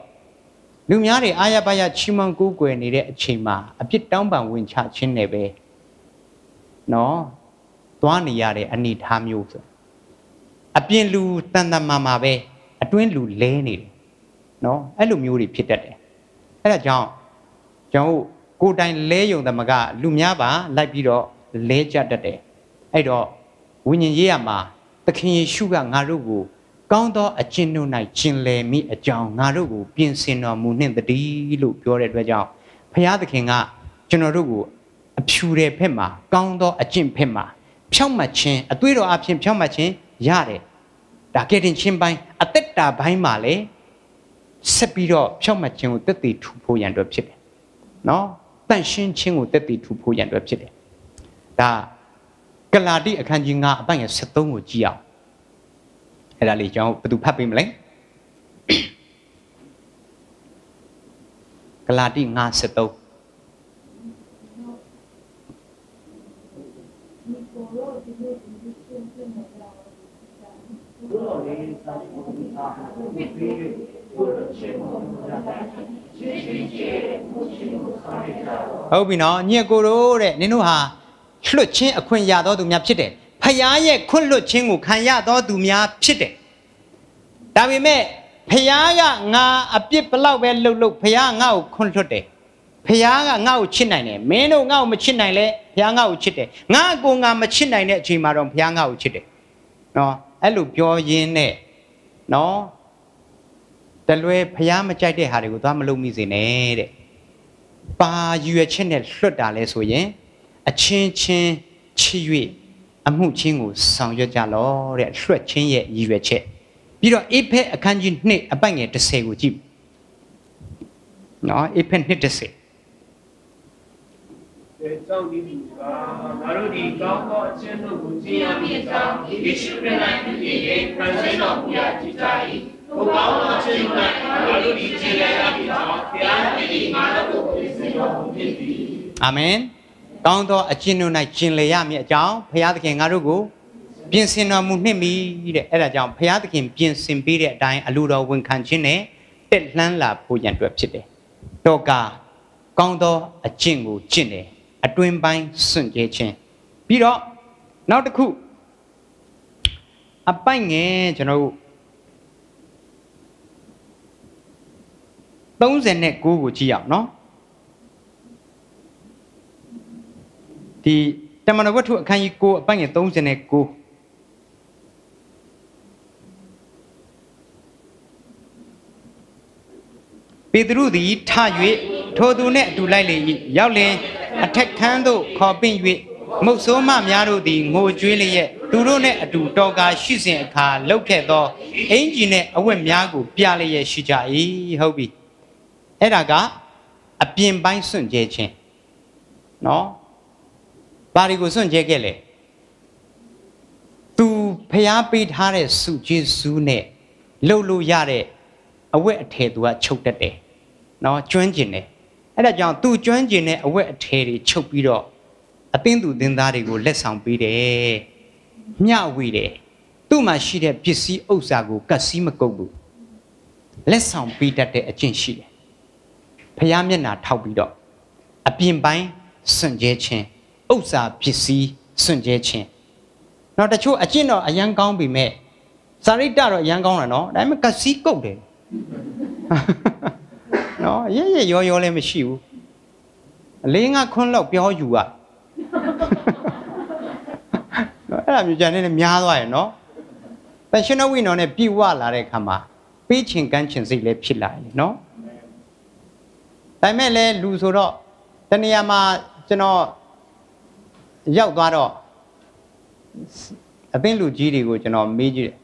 လူများတွေအာရပါရချီးမွမ်းကိုးကွယ်နေတဲ့အချိန်မှာအပြစ်တောင်းပန်ဝင်ချခြင်းနဲ့ပဲနော်သွားနေရတဲ့အနေအထားမျိုးဆိုအပြင်လူတန်တမာမာပဲအတွင်းလူလဲနေတယ်နော်အဲ့လိုမျိုးတွေဖြစ်တတ်တယ်အဲ့ဒါကြောင့်ကျွန်တော် ကိုယ်တိုင်လဲယုံတမကလူများပါလိုက်ပြီးတော့လဲကြတတ်တယ်အဲ့တော့ဝိညာဉ်ရေးရမှာသခင်ယေရှုကငါတို့ကိုကောင်းသောအကျင့်တို့၌ကျင်လည်မိအကြောင်းငါတို့ကိုပြင်ဆင်တော်မူနှင့်တည်းလို့ပြောတဲ့အတွက်ကြောင့်ဖရာသခင်ကကျွန်တော်တို့ကိုအဖြူတဲ့ဖက်မှာကောင်းသောအကျင့်ဖက်မှာဖြောင့်မတ်ခြင်းအသွေးတော်အဖြစ်ဖြောင့်မတ်ခြင်းရတယ်ဒါကဲတင်ချင်းပိုင်းအသက်တာပိုင်းမှာလည်းဆက်ပြီးတော့ဖြောင့်မတ်ခြင်းကိုတက်တည်ထူဖို့ရန်အတွက်ဖြစ်တယ်နော်တ န့်ရှင်းခြင်းကိုတက်တည်ထူဖို့ရန်အတွက်ဖြစ်တယ်ဒါဂလာတိအခန်းကြီး9အပိုင်း73ကိုကြည့်အောင်အဲ့ဒါလေးကျွန်တော်ဘယ်သူဖတ်ပေးမလဲဂလာတိ9:73 ဟုတ်ပြီနော်ညက်ကိုတို့တဲ့နင်တို့ဟာလွတ်ချင်းအခွင့်ရတော်သူများဖြစ်တယ်ဖယားရဲ့ခွင့်လွတ်ခြင်းကိုခံရတော်သူများဖြစ်တယ်ဒါပေမဲ့ဖယားကငါအပြစ်ဘလောက်ပဲလှုပ်လှုပ်ဖယားငါ့ကိုခွင့်လွတ်တယ်ဖယားကငါ့ကိုချစ်နိုင်တယ်မင်းတို့ငါ့ကိုမချစ်နိုင်လဲဖယားငါ့ကိုချစ်တယ်ငါအကိုငါမချစ်နိုင်တဲ့အချိန်မှာတော့ဖယားငါ့ကိုချစ်တယ်နော်အဲ့လိုပြောရင်းနဲ့နော် တလွဲဖယားမကြိုက်တဲ့ဟာတွေကိုသွားမလုပ်မိစေနဲ့တဲ့ပါရွယ်ချက်နဲ့လွတ်တာလဲဆိုရင်အချင်းချင်းချစ်၍အမှုချင်းကိုဆောင်ရွက်ကြလောတဲ့ရွှက်ချင်းရဲ့ရည်ရွယ်ချက်ပြီးတော့အေဖက်အခန်းကြီး2အပိုက်ငယ်30ကိုကြည့်နော်အေဖက်2 30ကြောင့်ဒီဒီကငါတို့ဒီကောင်းသောအခြင်းတို့ကိုကျင့်ရမည်အကြောင်းယေရှုခရစ်၌ပြုပြင်၍ဖန်ဆင်းတော်မူရာဖြစ် ကြ၏ဘုကောင်းသောအခြင်း၌ငါတို့ဒီကျင့်ရမည်အကြောင်းဘုရားသခင်ငါတို့ကိုပြင်ဆင်တော်မူဖြစ်သည်အာမင်ကောင်းသောအကျင့်တို့၌ကျင့်လေရမည်အကြောင်းဘုရားသခင်ငါတို့ကိုပြင်ဆင်တော်မူနှင့်ပြီတဲ့အဲ့ဒါကြောင့်ဘုရားသခင်ပြင်ဆင်ပေးတဲ့အတိုင်းအလိုတော်ဝန်ခံခြင်းနဲ့တက်လှမ်းလာဖို့ရန်အတွက်ဖြစ်တယ်တော့ကကောင်းသောအကျင့်ကိုကျင့်တယ်အတွင်ပိုင်းစွန့်ကြဲခြင်းပြီးတော့နောက်တစ်ခုအပိုက်ငယ်ကျွန်တော်တို့ 39ကိုကြည့်အောင်နော်ဒီတမန်တော်ဝတ္ထုအခန်းကြီး9အပိုက်ငယ်39ပေတရုသည်ထ၍ထိုသူနှင့်အတူလိုက်လေ၏ရောက်လင်အထက်ခန်းသို့ခေါ်ပင့်၍မုတ်ဆိုးမများတို့သည်ငိုကြွေးလျက်သူတို့နှင့်အတူတော်ကာရှိစဉ်အခါလှုပ်ခဲ့သောအင်ဂျီနှင့်အဝတ်များကိုပြလျက်ရှိကြ၏ဟုတ်ပြီ အဲ့ဒါကအပြင်ပိုင်းစွန့်ကြဲခြင်းနော်ဘာတွေကိုစွန့်ကြဲခဲ့လဲသူဖျားပေးထားတဲ့စုကျေးဇူးနဲ့လှုပ်လို့ရတဲ့အဝတ်အထည်သူကချုပ်တတ်တယ်နော်ကျွမ်းကျင်တယ်အဲ့ဒါကြောင့်သူကျွမ်းကျင်တဲ့အဝတ်အထည်တွေချုပ်ပြီးတော့အသင်းသူသင်သားတွေကိုလက်ဆောင်ပေးတယ်မျှဝေတယ်သူ့မှာရှိတဲ့ပစ္စည်းဥစ္စာကိုကတ်စည်းမကုတ်ဘူးလက်ဆောင်ပေးတတ်တဲ့အကျင့်ရှိတယ် ဖျားမျက်နာထောက်ပြီးတော့အပြင်ပိုင်းစွန့်ကြဲခြင်းဥစ္စာပစ္စည်းစွန့်ကြဲခြင်းနောက်တချို့အကျင့်တော့အရန်ကောင်းပြီမဲ့စာရိတ္တတော့အရန်ကောင်းတာနော်ဒါပေမဲ့ကတ်စည်းကုတ်တယ်နော်ရဲရဲရောရောလည်းမရှိဘူးအလေးငါခွန်းလောက်ပြောယူอ่ะနော်အဲ့ဒါမျိုးကြံနေနေများသွားရယ်နော်ပရှင်နဝိနော်နဲ့ပြည့်ဝလာတဲ့ခါမှာပေးချင်ကမ်းချင်စိတ်လည်းဖြစ်လာတယ်နော် ဒါပေမဲ့လည်းလူဆိုတော့တနေရာမှာကျွန်တော်ရောက်သွားတော့အသင်းလူကြီးတွေကိုကျွန်တော်မေးကြည့်တယ်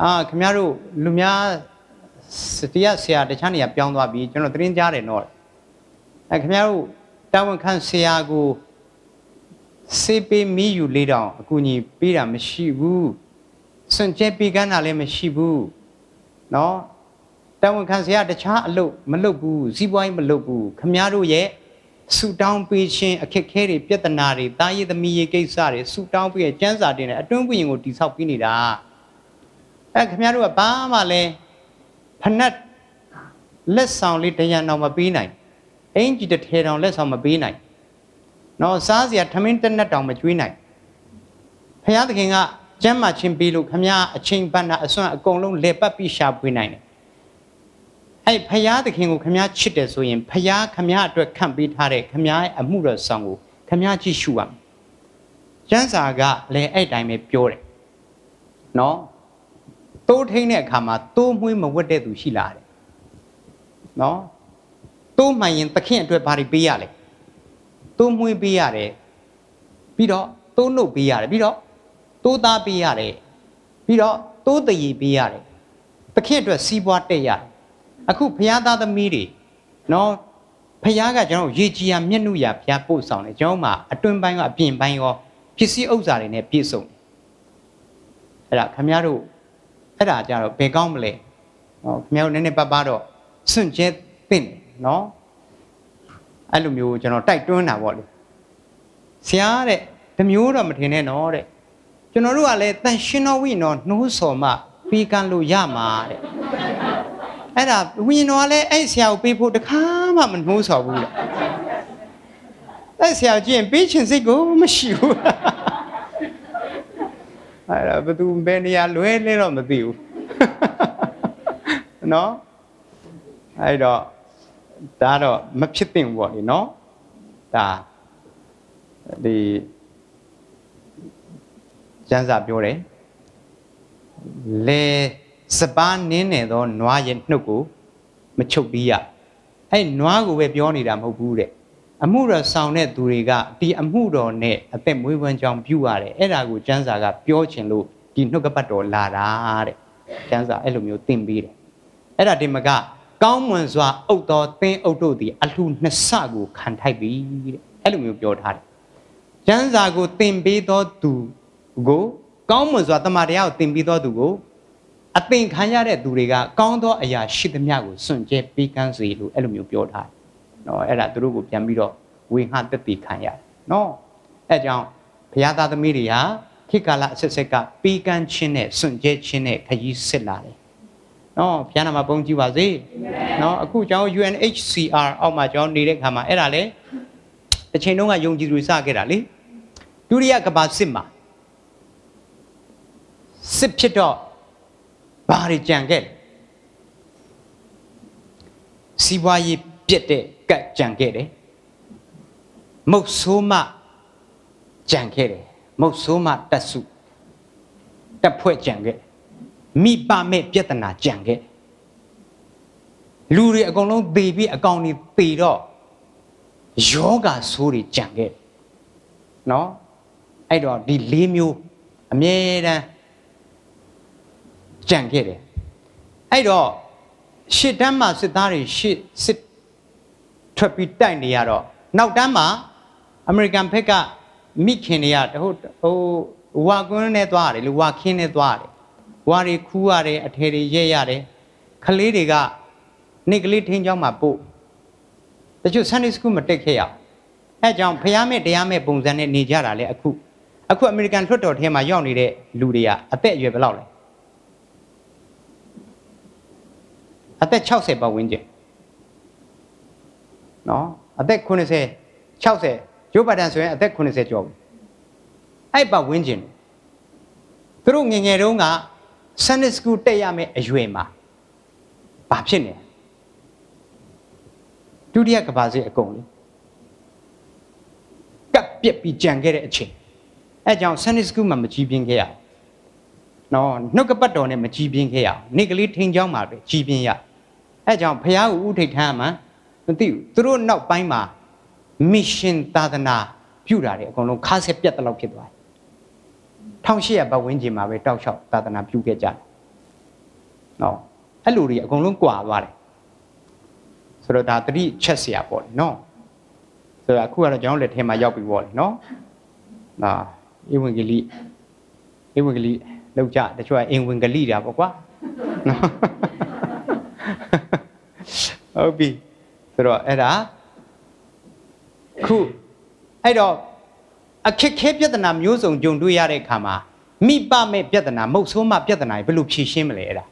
အာခင်ဗျားတို့လူများတရားဆရာတခြားနေရာပြောင်းသွားပြီကျွန်တော်သတင်းကြားတယ်တော့အဲခင်ဗျားတို့တာဝန်ခံဆရာကိုစေးပေးမိယူလေးတောင်အကူကြီးပေးတာမရှိဘူးစွန့်ကြဲပေးကမ်းတာလည်းမရှိဘူးเนาะ တာဝန်ခံဆရာတခြားအလုပ်မလုပ်ဘူးစီးပွားရေးမလုပ်ဘူးခင်ဗျားတို့ရဲ့ဆူတောင်းပေးခြင်းအခက်ခဲတွေပြဿနာတွေတာရည်သမီးရေးကိစ္စတွေဆူတောင်းပေးရဲ့စံစာတင်တဲ့အတွင်းပွင့်ကိုတိဆောက်ပြီးနေတာအဲခင်ဗျားတို့ကဘာမှလည်းဖနက်လက်ဆောင်လေးတရံတော့မပေးနိုင်အင်ကြီးတစ်ထဲတောင်လက်ဆောင်မပေးနိုင်နော်စားစရာထမင်းတစ်နက်တောင်မကျွေးနိုင်ဖယားသခင်ကကျမ်းမာချင်းပေးလို့ခမရအချိန်ပန်းတာအစွမ်းအကုန်လုံးလေပတ်ပြီးရှာပွေနိုင်တယ် အဲ့ဖယားသခင်ကိုခမရချစ်တယ်ဆိုရင်ဖယားခမရအတွက်ခံပေးထားတဲ့ခမရရဲ့အမှုတော်ဆောင်ကိုခမရကြည့်ရှုရမယ်ကျမ်းစာကလည်းအဲ့တိုင်းပဲပြောတယ်နော်တိုးထိန်တဲ့အခါမှာတိုးမွေးမဝတ်တဲ့သူရှိလာတယ်နော်တိုးမှန်ရင်သခင်အတွက်ဘာတွေပေးရလဲတိုးမွေးပေးရတယ်ပြီးတော့တိုးနှုတ်ပေးရတယ်ပြီးတော့တိုးသားပေးရတယ်ပြီးတော့တိုးတရီပေးရတယ်သခင်အတွက်စီးပွားတက်ရတယ် အခုဘုရားသားသမီးတွေနော်ဖခင်ကကျွန်တော်ရေကြီးရမျက်နှုရဘုရားပို့ဆောင်တယ်ကျွန်တော်မှအတွင်ပိုင်းကအပြင်ပိုင်းရောပစ္စည်းဥစ္စာတွေနဲ့ပြည့်စုံတယ်အဲ့ဒါခမရတို့အဲ့ဒါကြတော့ဘယ်ကောင်းမလဲဟောခင်ဗျားတို့နည်းနည်းပါးပါတော့စွန့်ကျဲသင့်နော်အဲ့လိုမျိုးကျွန်တော်တိုက်တွန်းတာပေါ့လေဆရာတဲ့တမျိုးတော့မထင်နဲ့နော်တဲ့ကျွန်တော်တို့ကလည်းတန်ရှင်တော်ဝိနော်နှိုးဆော်မှပြီးကန်လို့ရမှာတဲ့ အဲ့ဒါဝိနော်ကလည်းအဲ့ဆရာကိုပေးဖို့တခါမှမနှိုးဆော်ဘူးတဲ့အဲ့ဆရာကြည့်ရင်ပေးချင်စိတ်ကိုမရှိဘူးအဲ့ဒါဘသူဘယ်နေရာလွဲလဲတော့မသိဘူးနော်အဲ့တော့ဒါတော့မဖြစ်သင့်ဘူးပေါ့လေနော်ဒါဒီကျမ်းစာပြောတယ်လေ စပားနင်းနေသောနွားရဲ့နှုတ်ကိုမချုပ်ပြီးရအဲ့နွားကိုပဲပြောနေတာမဟုတ်ဘူးတဲ့အမှုတော်ဆောင်တဲ့သူတွေကဒီအမှုတော်နဲ့အသက်မွေးဝမ်းကြောင်းပြုရတယ်အဲ့ဒါကိုကျမ်းစာကပြောချင်လို့ဒီနှုတ်ကပတ်တော်လာတာတဲ့ကျမ်းစာအဲ့လိုမျိုးသင်ပေးတယ်အဲ့ဒါဒီမကကောင်းမွန်စွာအုပ်တော်သင်အုပ်တို့သည်အလှနှစ်ဆကိုခံထိုက်ပြီတဲ့အဲ့လိုမျိုးပြောထားတယ်ကျမ်းစာကိုသင်ပေးသောသူကိုကောင်းမွန်စွာတမန်တရားကိုသင်ပေးသောသူကို အသင်ခံရတဲ့သူတွေကကောင်းသောအရာရှိသမျှကိုစွန့်ကြဲပေးကမ်းစေလို့အဲ့လိုမျိုးပြောထားတယ်နော်အဲ့ဒါသူတို့ကိုပြန်ပြီးတော့ဝေငှတက်တည်ခံရတယ်နော်အဲ့ကြောင့်ဘုရားသားသမီးတွေဟာခေတ်ကာလအဆက်ဆက်ကပေးကမ်းခြင်းနဲ့စွန့်ကြဲခြင်းနဲ့ခရီးစစ်လာတယ်နော်ဘုရားနာမှာပုံကြည့်ပါစေနော်အခုကျွန်တော် UNHCR အောက်မှာကျွန်တော်နေတဲ့ခါမှာအဲ့ဒါလေတစ်ချိန်လုံးကယုံကြည်သူစခဲ့တာလေဒုတိယကမ္ဘာစစ်မှာစစ်ဖြစ်တော့ ဘာတွေကြံခဲ့လဲစီးပွားရေးပြက်တဲ့ကတ်ကြံခဲ့တယ်မုတ်ဆိုးမကြံခဲ့တယ်မုတ်ဆိုးမတက်စုတက်ဖွဲ့ကြံခဲ့မိပမဲ့ပြဿနာကြံခဲ့လူတွေအကုန်လုံးသေပြီးအကောင်တွေသေတော့ယောဂဆိုးတွေကြံခဲ့နော်အဲ့တော့ဒီ၄မျိုးအမြဲတမ်း ကြံခဲ့တယ်အဲ့တော့ရှစ်တန်းမှာစစ်သားတွေရှစ်စစ်ထွက်ပြီးတိုက်နေရတော့နောက်တန်းမှာအမေရိကန်ဘက်ကမိခင်တွေကတဟုတ်ဟိုဝါကွန်းနဲ့သွားတယ်လူဝါခင်းနဲ့သွားတယ်ဝါတွေခူးရတယ်အထယ်တွေရဲရတယ်ခလေးတွေကနေ့ကလေးထင်းเจ้าမှာပို့တချို့ Sunday School မတက်ခဲ့ရအဲကြောင့်ဖျားမဲ့တရားမဲ့ပုံစံနဲ့နေကြတာလေအခုအခုအမေရိကန်လွှတ်တော်ထဲမှာရောက်နေတဲ့လူတွေကအသက်အရွယ်ဘယ်လောက်လဲ အသက်60ပတ်ဝန်းကျင်နော်အသက်80 60ရုပ်ပါဒံဆိုရင်အသက်80ကျော်ပြီအဲ့ပတ်ဝန်းကျင်သူတို့ငငယ်တုန်းက Sunday School တက်ရမယ့်အရွယ်မှာဘာဖြစ်နေဒုတိယကဘာစစ်အကုန်လေကပ်ပြက်ပြီးကြံခဲ့တဲ့အချိန်အဲကြောင့် Sunday School မှာမကြည်ပြင်းခဲ့ရအောင်နော်နှုတ်ကပတ်တော်နဲ့မကြည်ပြင်းခဲ့ရအောင်နေ့ကလေးထိန်ချောင်းမှာပဲကြည်ပြင်းရအောင် ကြောင့်ဖះကိုဥထိတ်ထမ်းမှာမသိဘူးသူတို့နောက်ပိုင်းမှာ mission သာသနာပြုတာတွေအကုန်လုံးခါဆက်ပြတ်တဲ့လောက်ဖြစ်သွားတယ်1800ပတ်ဝန်းကျင်မှာပဲတောက်လျှောက်သာသနာပြုခဲ့ကြတယ်နော်အဲ့လိုတွေအကုန်လုံးကွာသွားတယ်ဆိုတော့ဒါတတိချက်เสียပေါ့လေနော်ဆိုတော့အခုကတော့ကျွန်တော်လက်ထဲမှာရောက်ပြီပေါ့လေနော်ဒါဧဝံဂေလိဧဝံဂေလိလောက်ကြတချို့ကအင်ဝင်ဂလိတာပေါ့ကွာနော် ဟုတ်ပြီဆိုတော့အဲ့ဒါခုအဲ့တော့အခက်ခဲပြဿနာမျိုးစုံကြုံတွေ့ရတဲ့အခါမှာမိပမဲ့ပြဿနာမုတ်ဆိုးမပြဿနာဘယ်လိုဖြေရှင်းမလဲအဲ့ဒါ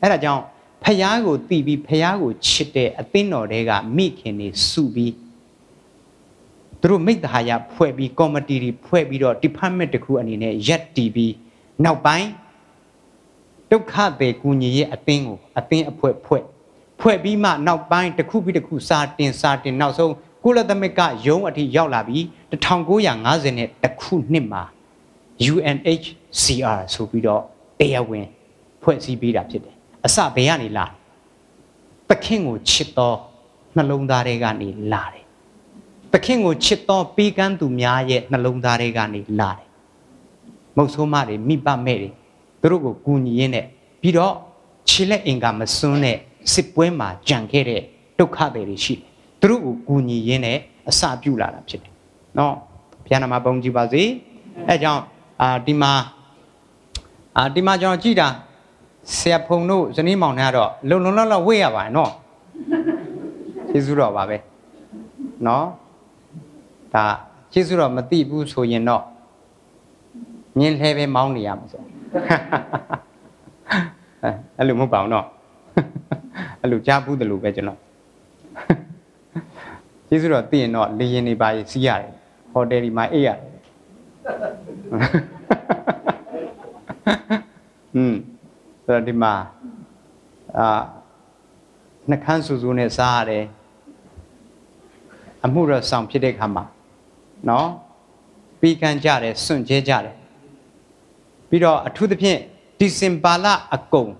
အဲ့ဒါကြောင့်ဖះကိုတီးပြီးဖះကိုချစ်တဲ့အသင်းတော်တွေကမိခင်တွေစုပြီးသူတို့မိတ္တဟာယဖွဲ့ပြီးကော်မတီတွေဖွဲ့ပြီးတော့ department တစ်ခုအနေနဲ့ရက်တီးပြီးနောက်ပိုင်းဒုက္ခတွေကူညီရဲ့အသင်းကိုအသင်းအဖွဲ့ဖွဲ့ ဖွဲ့ပြီးမှနောက်ပိုင်းတစ်ခုပြီးတစ်ခုစာတင်စာတင်နောက်ဆုံးကုလသမဂ္ဂရုံးအထိရောက်လာပြီး1950နဲ့တခုနှစ်မှာ UNHCR ဆိုပြီးတော့တရားဝင်ဖွဲ့စည်းပေးတာဖြစ်တယ်အစဘယ်ကနေလာသခင်ကိုချစ်သောနှလုံးသားတွေကနေလာတယ်သခင်ကိုချစ်သောပေးကမ်းသူများရဲ့နှလုံးသားတွေကနေလာတယ်မုတ်ဆိုးမတွေမိဘမဲ့တွေသူတို့ကိုကူညီရင်းနဲ့ပြီးတော့ခြေလက်အင်္ဂါမစွန်းတဲ့ စစ်ပွဲမှာကြံခဲ့တဲ့ဒုက္ခတွေရှိတယ်သူတို့ကိုကူညီရင်းနဲ့အစပြုလာတာဖြစ်တယ်နော်ဘုရားနာမပုံကြည့်ပါစေအဲကြောင့်အာဒီမှာအာဒီမှာကျွန်တော်ကြည့်တာဆရာဖုံတို့ဇနီးမောင်နဲ့ကတော့လုံလုံလောက်လောက်ဝေ့ရပါတယ်နော်ကျေးဇူးတော်ပါပဲနော်ဒါကျေးဇူးတော်မသိဘူးဆိုရင်တော့မြင်းလှဲပဲမောင်းနေရမှာဆိုအဲ့လိုမဟုတ်ပါဘူးနော် အဲ့လိုကြားဘူးတယ်လို့ပဲကျွန်တော်ကျေးဇူးတော်သိရင်တော့လေရင်နေပါစီးရတယ်ဟိုတယ်ဒီမှာအေးရတယ်อืมဆိုတော့ဒီမှာအာနှခမ်းဆူဆူနဲ့စားရတယ်အမှုရဆောင်ဖြစ်တဲ့ခါမှာနော်ပြီးကန်းကြတယ်စွန့်ကျဲကြတယ်ပြီးတော့အထူးသဖြင့်ဒီဇင်ဘာလအကုန်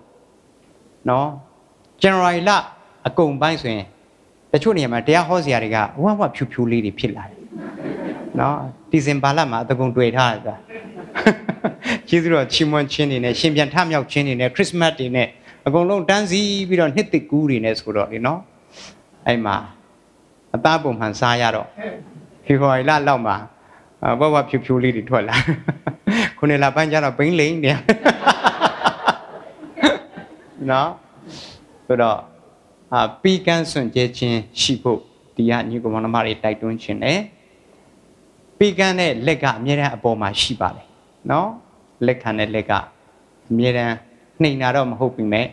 နော် ဇန်နဝါရီလအကုန်ပိုင်းဆိုရင်တချို့နေရာမှာတရားဟောစရာတွေကဝဝဖြူဖြူလေးတွေဖြစ်လာတယ်နော်ဒီဇင်ဘာလမှာအတကုံတွေ့ထားတာကျေးဇူးတော်ချီးမွမ်းခြင်းတွေနဲ့ရှင်ပြန်ထမြောက်ခြင်းတွေနဲ့ခရစ်စမတ်တွေနဲ့အကုန်လုံးတန်းစီပြီးတော့နှစ်သိကူးတွေနဲ့ဆိုတော့လေနော်အဲ့မှာအသားပုံမှန်စားရတော့ဖေဖော်ဝါရီလလောက်မှာဘဝဖြူဖြူလေးတွေထွက်လာခုနှစ်လပိုင်းကျတော့ဘိန်းလိန်နေနော် ဆိုတော့အာပီကန်စွန့်ကြဲခြင်းရှိဖို့ဒီကညီကောင်မတွေတိုက်တွန်းခြင်းနဲ့ပီကန်တဲ့လက်ကအမြဲတမ်းအပေါ်မှာရှိပါလေနော်လက်ခံတဲ့လက်ကအမြဲတမ်းနှိမ်တာတော့မဟုတ်ပြီမဲ့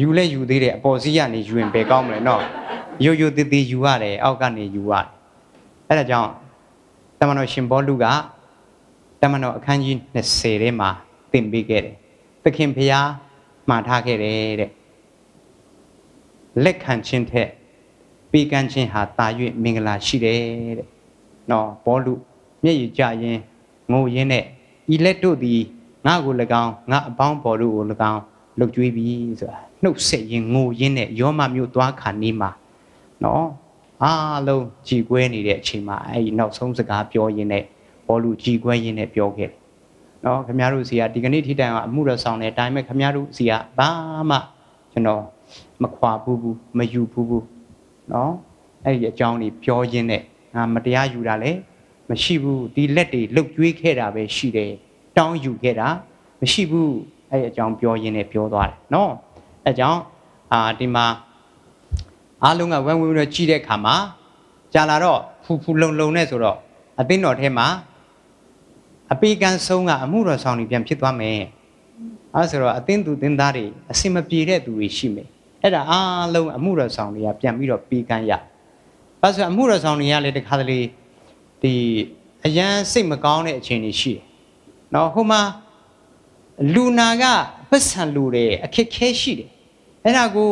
ယူလဲယူသေးတယ်အပေါ်စီးကနေယူရင်ပဲကောင်းမလဲနော်ရိုးရိုးသေးသေးယူရတယ်အောက်ကနေယူရတယ်အဲ့ဒါကြောင့်တမန်တော်ရှင်ဘောလူကတမန်တော်အခန်းကြီး20ထဲမှာသင်ပေးခဲ့တယ်သခင်ဖျားမှားထားခဲ့တယ်တဲ့ လက်ခံခြင်းထက်ပေးကမ်းခြင်းဟာတာ၍မင်္ဂလာရှိတယ်တဲ့နော်ဘောလူမျက်ရည်ကြရင်ငိုရင်းနဲ့ဤလက်တို့သည်ငါကို၎င်းငါအပေါင်းဘော်တို့ကို၎င်းလှုပ်ကြွေးပြီဆိုတာနှုတ်ဆက်ရင်ငိုရင်းနဲ့ယောမမျိုးသွားခါနေမှာနော်အားလုံးကြည်ကွဲနေတဲ့အချိန်မှာအဲ့ဒီနောက်ဆုံးစကားပြောရင်းနဲ့ဘောလူကြည်ကွဲရင်းနဲ့ပြောခဲ့တယ်နော်ခင်ဗျားတို့စီကဒီကနေ့ထိတိုင်ကအမှုရဆောင်တဲ့အတိုင်းပဲခင်ဗျားတို့စီကဘာမှကျွန်တော် မခွာဘူးဘူးမယူဘူးဘူးနော်အဲ့ဒီအကြောင်းတွေပြောရင်းနဲ့ငါမတရားယူတာလည်းမရှိဘူးဒီလက်တွေလှုပ်ကြွေးခဲ့တာပဲရှိတယ်တောင်းယူခဲ့တာမရှိဘူးအဲ့ဒီအကြောင်းပြောရင်းနဲ့ပြောသွားတယ်နော်အဲ့ကြောင့်အာဒီမှာအားလုံးကဝမ်းဝမ်းနဲ့ကြည့်တဲ့အခါမှာကြာလာတော့ဖူဖူလုံလုံနဲ့ဆိုတော့အသင်းတော်ထဲမှာအပေကံဆုံးကအမှုတော်ဆောင်တွေပြန်ဖြစ်သွားမယ်အဲဆိုတော့အသင်းသူသင်းသားတွေအစင်မပြေတဲ့သူတွေရှိမယ် အဲ့ဒါအားလုံးအမှုတော်ဆောင်တွေကပြန်ပြီးတော့ပေးကမ်းရဘာဆိုအမှုတော်ဆောင်တွေကလည်းတခါတလေဒီအရန်စိတ်မကောင်းတဲ့အခြေအနေရှိတယ်နော်ဟိုမှာလူနာကပတ်စံလူတယ်အခက်ခဲရှိတယ်အဲ့ဒါကို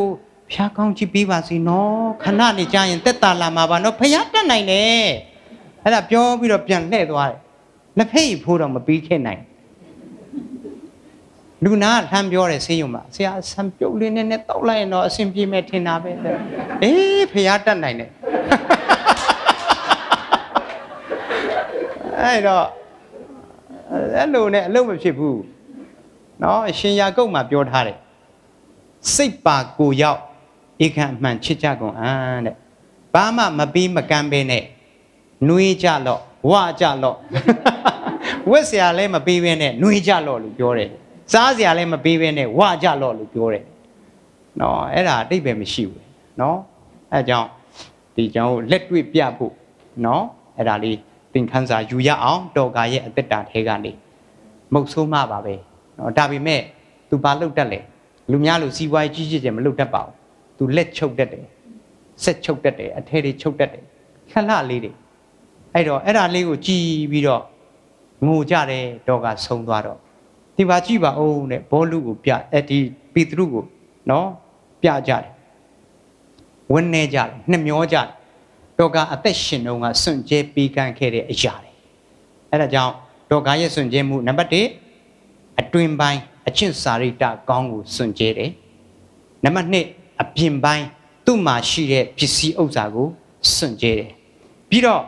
ဖျားကောင်းကြည့်ပေးပါစီနော်ခဏနေကြရင်တက်တာလာမှာပါနော်ဖျားတက်နိုင်တယ်အဲ့ဒါပြောပြီးတော့ပြန်လှည့်သွားတယ်လက်ဖက်ရဖိုးတော့မပြီးခဲ့နိုင် လူနာထမ်းပြောတယ်ဆေးရုံမှာဆရာဆံပြုတ်လေးနဲ့နဲ့တောက်လိုက်ရင်တော့အဆင်ပြေမယ်ထင်တာပဲအေးဖျားတက်နိုင်တယ်အဲ့တော့အဲ့လိုနဲ့အလုံးမဖြစ်ဘူးเนาะရှင်ယာကုတ်မှာပြောထားတယ်စိတ်ပါကိုရောက်ဧကန်အမှန်ချစ်ကြကုန်အန်းတဲ့ဘာမှမပြီးမကမ်းပဲနဲ့နှွေးကြလော့ဝကြလော့ဝက်เสียလည်းမပြီးပဲနဲ့နှွေးကြလော့လို့ပြောတယ် စားစရာလည်းမပေးဘဲနဲ့ဝကြလော့လို့ပြောတယ်နော်အဲ့ဒါအတိတ်ပဲမရှိဘူးနော်အဲ့ကြောင့်ဒီကျောင်းကိုလက်တွေ့ပြဖို့နော်အဲ့ဒါလေးသင်ခန်းစာယူရအောင်တော်ကာရဲ့အသက်တာထဲကနေမုတ်ဆိုးမှပါပဲနော်ဒါပေမဲ့သူဘာလုပ်တတ်လဲလူများလို့စီးပွားကြီးကြီးကျယ်မလုပ်တတ်ပါဘူးသူလက်ချုပ်တတ်တယ်ဆက်ချုပ်တတ်တယ်အထဲတွေချုပ်တတ်တယ်ခက်လှလေးတွေအဲ့တော့အဲ့ဒါလေးကိုကြည်ပြီးတော့ငိုကြတယ်တော့ကဆုံးသွားတော့ ဒီပါကြည့်ပါဦးတဲ့ဘောလူကိုပြအဲ့ဒီပေတရုကိုနော်ပြကြတယ်ဝန်းနေကြတယ်နှစ်မျောကြတယ်တော့ကအသက်ရှင်တုန်းကစွန့်ကြဲပေးကမ်းခဲ့တဲ့အရာတွေအဲ့ဒါကြောင့်တော့ကရဲ့စွန့်ကြဲမှုနံပါတ်1အတွင်ပိုင်းအချင်းစာရိတ္တကောင်းကိုစွန့်ကြဲတယ်နံပါတ်2အပြင်ပိုင်းသူ့မှာရှိတဲ့ပစ္စည်းဥစ္စာကိုစွန့်ကြဲတယ်ပြီးတော့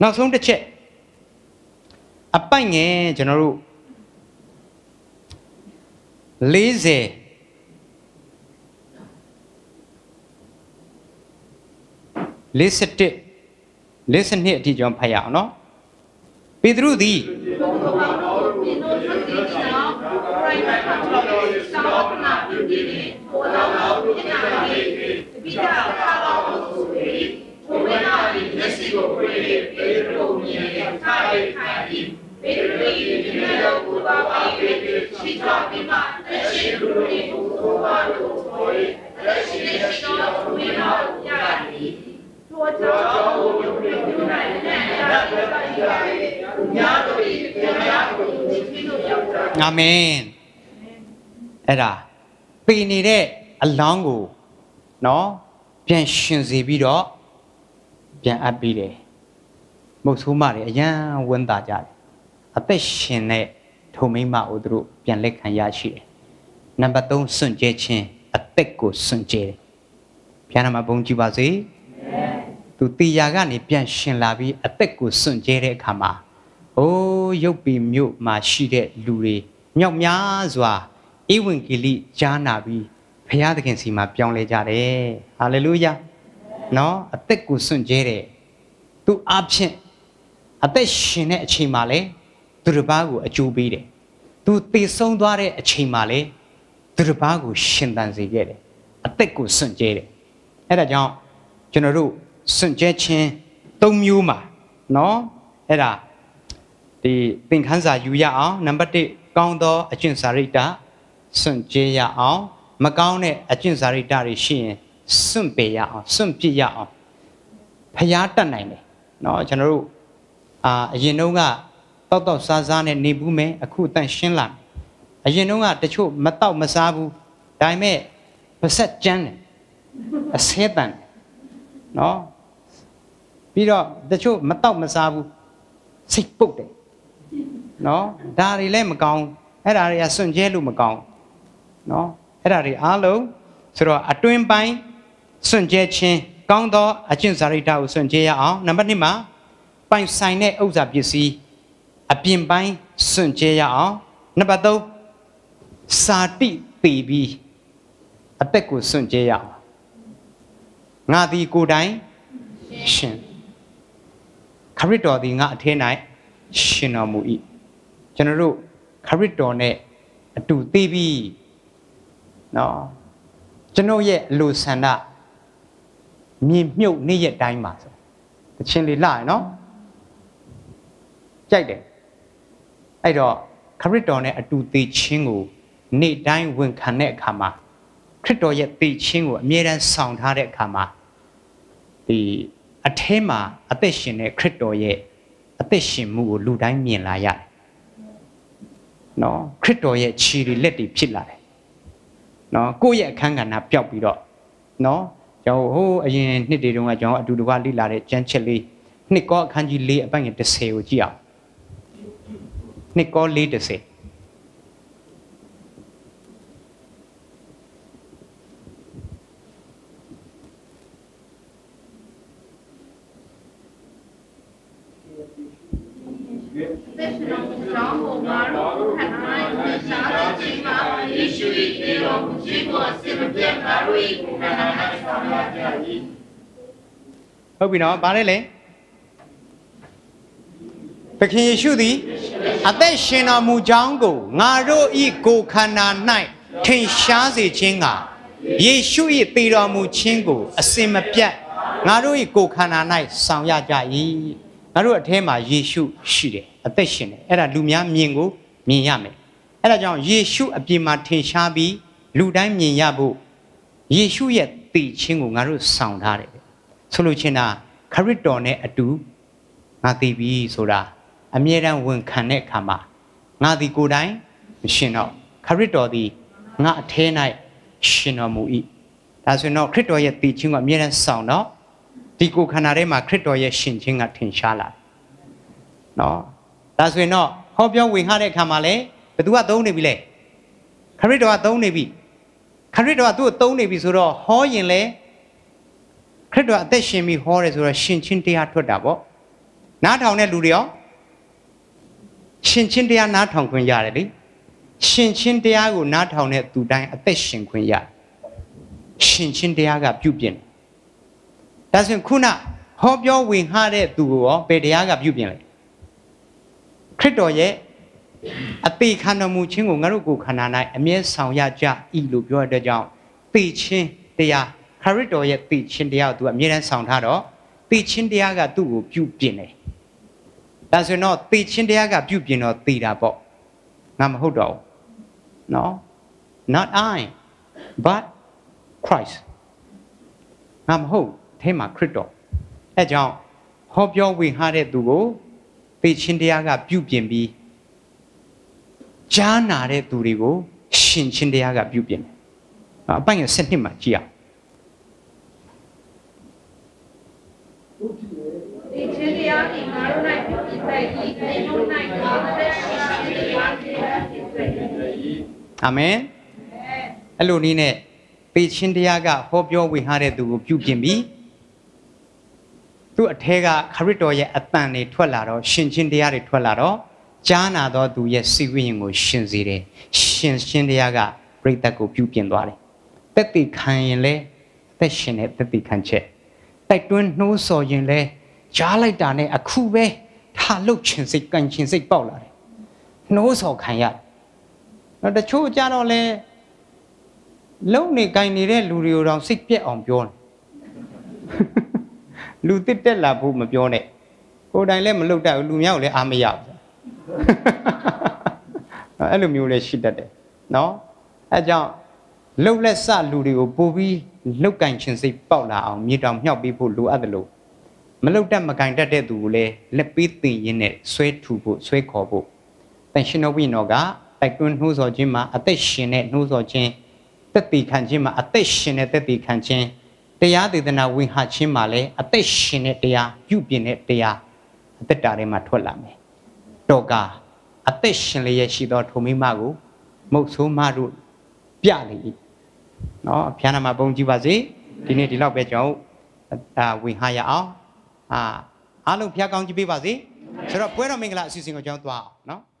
နောက်ဆုံးတစ်ချက်အပိုက်ငယ်ကျွန်တော်တို့ 40 51 52အထိကျွန်တော်ဖတ်ရအောင်နော်ပေတရုသည်ပေတရု၏ဒီနေ့တော်ကိုပါ ပါပေရှိတော်ပြီးမှလက်ရှိလူတွေကိုကိုပါလို့ဆိုရင်လက်ရှိရှိတော်ကိုဝိနာရသည်တို့ကြောင့်ဘုရားပြုနိုင်တဲ့ရတဲ့တရားတွေညာတို့၏တရားကိုသိလို့ရောက်တာအာမင်အဲ့ဒါပေနေတဲ့အလောင်းကိုနော်ပြန်ရှင်စီပြီးတော့ပြန်အပ်ပြီးတယ်မုတ်ဆိုးမတွေအရန်ဝန်တာကြတယ် အသက်ရှင်တဲ့ထုံမိမ့်မကိုသူတို့ပြန်လက်ခံရရှိတယ်နံပါတ်3စွန့်ကြဲခြင်းအသက်ကိုစွန့်ကြဲတယ်ဘုရားနာမဘုန်းကြီးပါစေသူတေယာကနေပြန်ရှင်လာပြီးအသက်ကိုစွန့်ကြဲတဲ့အခါမှာအိုးရုပ်ပင်မြို့မှာရှိတဲ့လူတွေမြောက်များစွာဧဝံဂေလိကြားနာပြီးဘုရားသခင်စီမှာပြောင်းလဲကြတယ်ဟာလေလုယာနော်အသက်ကိုစွန့်ကြဲတဲ့သူအဖြစ်အသက်ရှင်တဲ့အချိန်မှာလေ သူတစ်ပါးကိုအကျိုးပေးတယ်သူတည်ဆုံးသွားတဲ့အချိန်မှာလေသူတစ်ပါးကိုရှင်သန်စေခဲ့တယ်အသက်ကိုစွန့်ကြဲတယ်အဲ့ဒါကြောင့်ကျွန်တော်တို့စွန့်ကြဲခြင်း၃မျိုးမှာနော်အဲ့ဒါဒီသင်ခန်းစာယူရအောင်နံပါတ်1ကောင်းသောအကျင့်စာရိတ္တစွန့်ကြဲရအောင်မကောင်းတဲ့အကျင့်စာရိတ္တတွေရှိရင်စွန့်ပေရအောင်စွန့်ပစ်ရအောင်ဖျားတတ်နိုင်တယ်နော်ကျွန်တော်တို့အာအရင်တုန်းက တောက်တောက်စားစားနဲ့နေဘူးမယ်အခုအတန့်ရှင်းလာအရင်တုန်းကတချို့မတောက်မစားဘူးဒါပေမဲ့ပါဆက်ကျန်းတယ်အဆဲတန်တယ်နော်ပြီးတော့တချို့မတောက်မစားဘူးစိတ်ပုတ်တယ်နော်ဒါတွေလည်းမကောင်းအဲ့ဒါတွေကစွန့်ကြဲလို့မကောင်းနော်အဲ့ဒါတွေအားလုံးဆိုတော့အတွင်းပိုင်းစွန့်ကြဲခြင်းကောင်းသောအကျင့်စာရိတ္တကိုစွန့်ကြဲရအောင်နံပါတ်1မှာပိုင်ဆိုင်တဲ့ဥစ္စာပစ္စည်း အပြင်ပိုင်းစွန့်ကြဲရအောင်နံပါတ်3စာတိပေပြီးအသက်ကိုစွန့်ကြဲရအောင်ငါသည်ကိုယ်တိုင်ရှင်ခရစ်တော်သည်ငါအထဲ၌ရှင်တော်မူ၏ကျွန်တော်တို့ခရစ်တော်နဲ့အတူသိပြီးနော်ကျွန်တော်ရဲ့အလိုဆန္ဒမြင်မြုပ်နေ့ရက်တိုင်းပါဆိုတချင်းလေးလာရနော်ကြိုက်တယ် အဲ့တော့ခရစ်တော်နဲ့အတူသိချင်းကိုနေ့တိုင်းဝန်ခံတဲ့အခါမှာခရစ်တော်ရဲ့သိချင်းကိုအမြဲတမ်းဆောင်ထားတဲ့အခါမှာဒီအထဲမှာအသက်ရှင်တဲ့ခရစ်တော်ရဲ့အသက်ရှင်မှုကိုလူတိုင်းမြင်လာရတယ်နော်ခရစ်တော်ရဲ့ခြေတွေလက်တွေဖြစ်လာတယ်နော်ကိုယ့်ရဲ့အခန်းကဏ္ဍပျောက်ပြီးတော့နော်ကျွန်တော်ဟိုးအရင်နှစ်တွေတုန်းကကျွန်တော်အတူတကွလိလာတဲ့ကျမ်းချက်လေးနှစ်ကောအခန်းကြီး၄အပိုင်ငယ်30ကိုကြည့်အောင် နှစ်ကော၄30 သက်ရှင်တော်မူကြောင်းကိုငါတို့ခံနိုင်ပြီးရှားတဲ့ချိန်မှာယေရှု၏တေတော်မူခြင်းကိုအစဉ်မပြတ်ငါတို့၏ကိုယ်ခံနိုင်ဆောင်ရကြ၏ဟုတ်ပြီနော်ဗါလဲလေသခင်ယေရှုသည် အသက်ရှင်တော်မူကြောင်းကိုငါတို့ဤကိုယ်ခန္ဓာ၌ထင်ရှားစေခြင်းကယေရှု၏တည်တော်မူခြင်းကို အစင်မပြတ်ငါတို့၏ကိုယ်ခန္ဓာ၌ဆောင်ရကြ၏ငါတို့အထဲမှာယေရှုရှိတယ်အသက်ရှင်တယ်အဲ့ဒါလူများမြင်ကိုမြင်ရမယ်အဲ့ဒါကြောင့်ယေရှုအပြင်မှာထင်ရှားပြီးလူတိုင်းမြင်ရဖို့ယေရှုရဲ့တည်ခြင်းကိုငါတို့ဆောင်ထားတယ်ဆိုလိုချင်တာခရစ်တော်နဲ့အတူငါသိပြီဆိုတာ အမြဲတမ်းဝန်ခံတဲ့အခါမှာငါဒီကိုယ်တိုင်မရှင်တော့ခရစ်တော်သည်ငါအထဲ၌ရှင်တော်မူ၏ဒါဆိုရင်တော့ခရစ်တော်ရဲ့တည်ခြင်းကိုအမြဲတမ်းဆောင်တော့ဒီကိုယ်ခန္ဓာထဲမှာခရစ်တော်ရဲ့ရှင်ခြင်းကထင်ရှားလာနော်ဒါဆိုရင်တော့ဟောပြောဝင်ခတဲ့အခါမှာလေဘသူကသုံးနေပြီလေခရစ်တော်ကသုံးနေပြီခရစ်တော်ကသူ့ကိုသုံးနေပြီဆိုတော့ဟောရင်လေခရစ်တော်အသက်ရှင်ပြီးဟောတယ်ဆိုတော့ရှင်ချင်းတရားထွက်တာပေါ့နားထောင်တဲ့လူတွေရော ရှင်ချင်းတရားနားထောင်ခွင့်ရတယ်လေရှင်ချင်းတရားကိုနားထောင်တဲ့သူတိုင်းအသက်ရှင်ခွင့်ရရှင်ချင်းတရားကပြုပြင်ဒါဆိုရင်ခုနဟောပြောဝင်ခတဲ့သူကိုရောဘယ်တရားကပြုပြင်လဲခရစ်တော်ရဲ့အသေးခံတော်မူခြင်းကိုငါတို့ကိုခန္ဓာ၌အမြဲဆောင်ရကြဤလို့ပြောတဲ့အတွက်ကြောင့်သိချင်းတရားခရစ်တော်ရဲ့သိချင်းတရားကိုသူကအမြဲတမ်းဆောင်ထားတော့သိချင်းတရားကသူ့ကိုပြုပြင်တယ် ဒါဆိုရင်တော့သိချင်းတရားကပြုပြင်တော့သိတာပေါ့ငါမဟုတ်တော့ဘူးနော် not i but christ ငါမဟုတ်အဲမှာခရစ်တော်အဲကြောင့်ဟောပြောဝေငှတဲ့သူကိုသိချင်းတရားကပြုပြင်ပြီးကြားနာတဲ့သူတွေကိုရှင်ချင်းတရားကပြုပြင်တယ်အပိုင်ရ7နှစ်မှာကြည့်အောင်ဒီချင်းတရားဒီငါတို့၌ပြုပြင်တဲ့ဤဒီတို့၌ကောင်းတဲ့တရားတရားဖြစ်စေ အာမင်အဲ့လိုနည်းနဲ့ပသေခြင်းတရားကဟောပြောဝေဟာတဲ့သူကိုပြုပြင်ပြီးသူ့အထဲကခရစ်တော်ရဲ့အတန်တွေထွက်လာတော့ရှင်ချင်းတရားတွေထွက်လာတော့ကြားနာတော့သူရဲ့စိတ်ဝိညာဉ်ကိုရှင်စေတယ်ရှင်ရှင်တရားကပြိတ္တကိုပြုပြင်သွားတယ်တက်တိခံရင်လဲသက်ရှင်တဲ့တက်တိခံချက်တိုက်တွန်းနှိုးဆော်ရင်လဲကြားလိုက်တာနဲ့အခုပဲထားလုတ်ချင်စိတ်ကန်ချင်စိတ်ပေါက်လာတယ်နှိုးဆော်ခံရတယ် တော့တချို့ကြတော့လဲလုံနေကင်နေတဲ့လူတွေကိုတော့စိတ်ပြက်အောင်ပြောတယ်လူတစ်တက်လာဖို့မပြောနဲ့ကိုယ်တိုင်လည်းမလုပ်တတ်ဘူးလူများကိုလည်းအားမရဘူးအဲ့လိုမျိုးလည်းရှိတတ်တယ်နော်အဲကြောင့်လှုပ်လက်စလူတွေကိုပို့ပြီးလှုပ်ကင်ခြင်းစိတ်ပေါက်လာအောင်မြေတောင်မြောက်ပြီးဖို့လိုအပ်တယ်လို့မလှုပ်တတ်မကင်တတ်တဲ့သူကိုလည်းလက်ပေးသိရင်နဲ့ဆွဲထူဖို့ဆွဲခေါ်ဖို့တန်ရှင်တော်ဝိနောက တိုက်တွန်းနှိုးဆော်ခြင်းမှာအသက်ရှင်တဲ့နှိုးဆော်ခြင်းတက်တည်ခံခြင်းမှာအသက်ရှင်တဲ့တက်တည်ခံခြင်းတရားဒေသနာဝင်ဟာခြင်းမှာလည်းအသက်ရှင်တဲ့တရားပြုပြင်တဲ့တရားအသက်တာထဲမှာထွက်လာမယ်။တော့ကအသက်ရှင်လျက်ရှိသောထုံမိမကိုမုတ်ဆိုးမတို့ပြလေ၏။နော်အဖျားနာမှာပုံကြည့်ပါစေ။ဒီနေ့ဒီလောက်ပဲကျွန်တော်အာဝင်ဟာရအောင်။အာအားလုံးဖျားကောင်းကြည့်ပေးပါစေ။ဆိုတော့ပွဲတော်မင်္ဂလာအစီအစဉ်ကိုကျွန်တော်သွားအောင်နော်။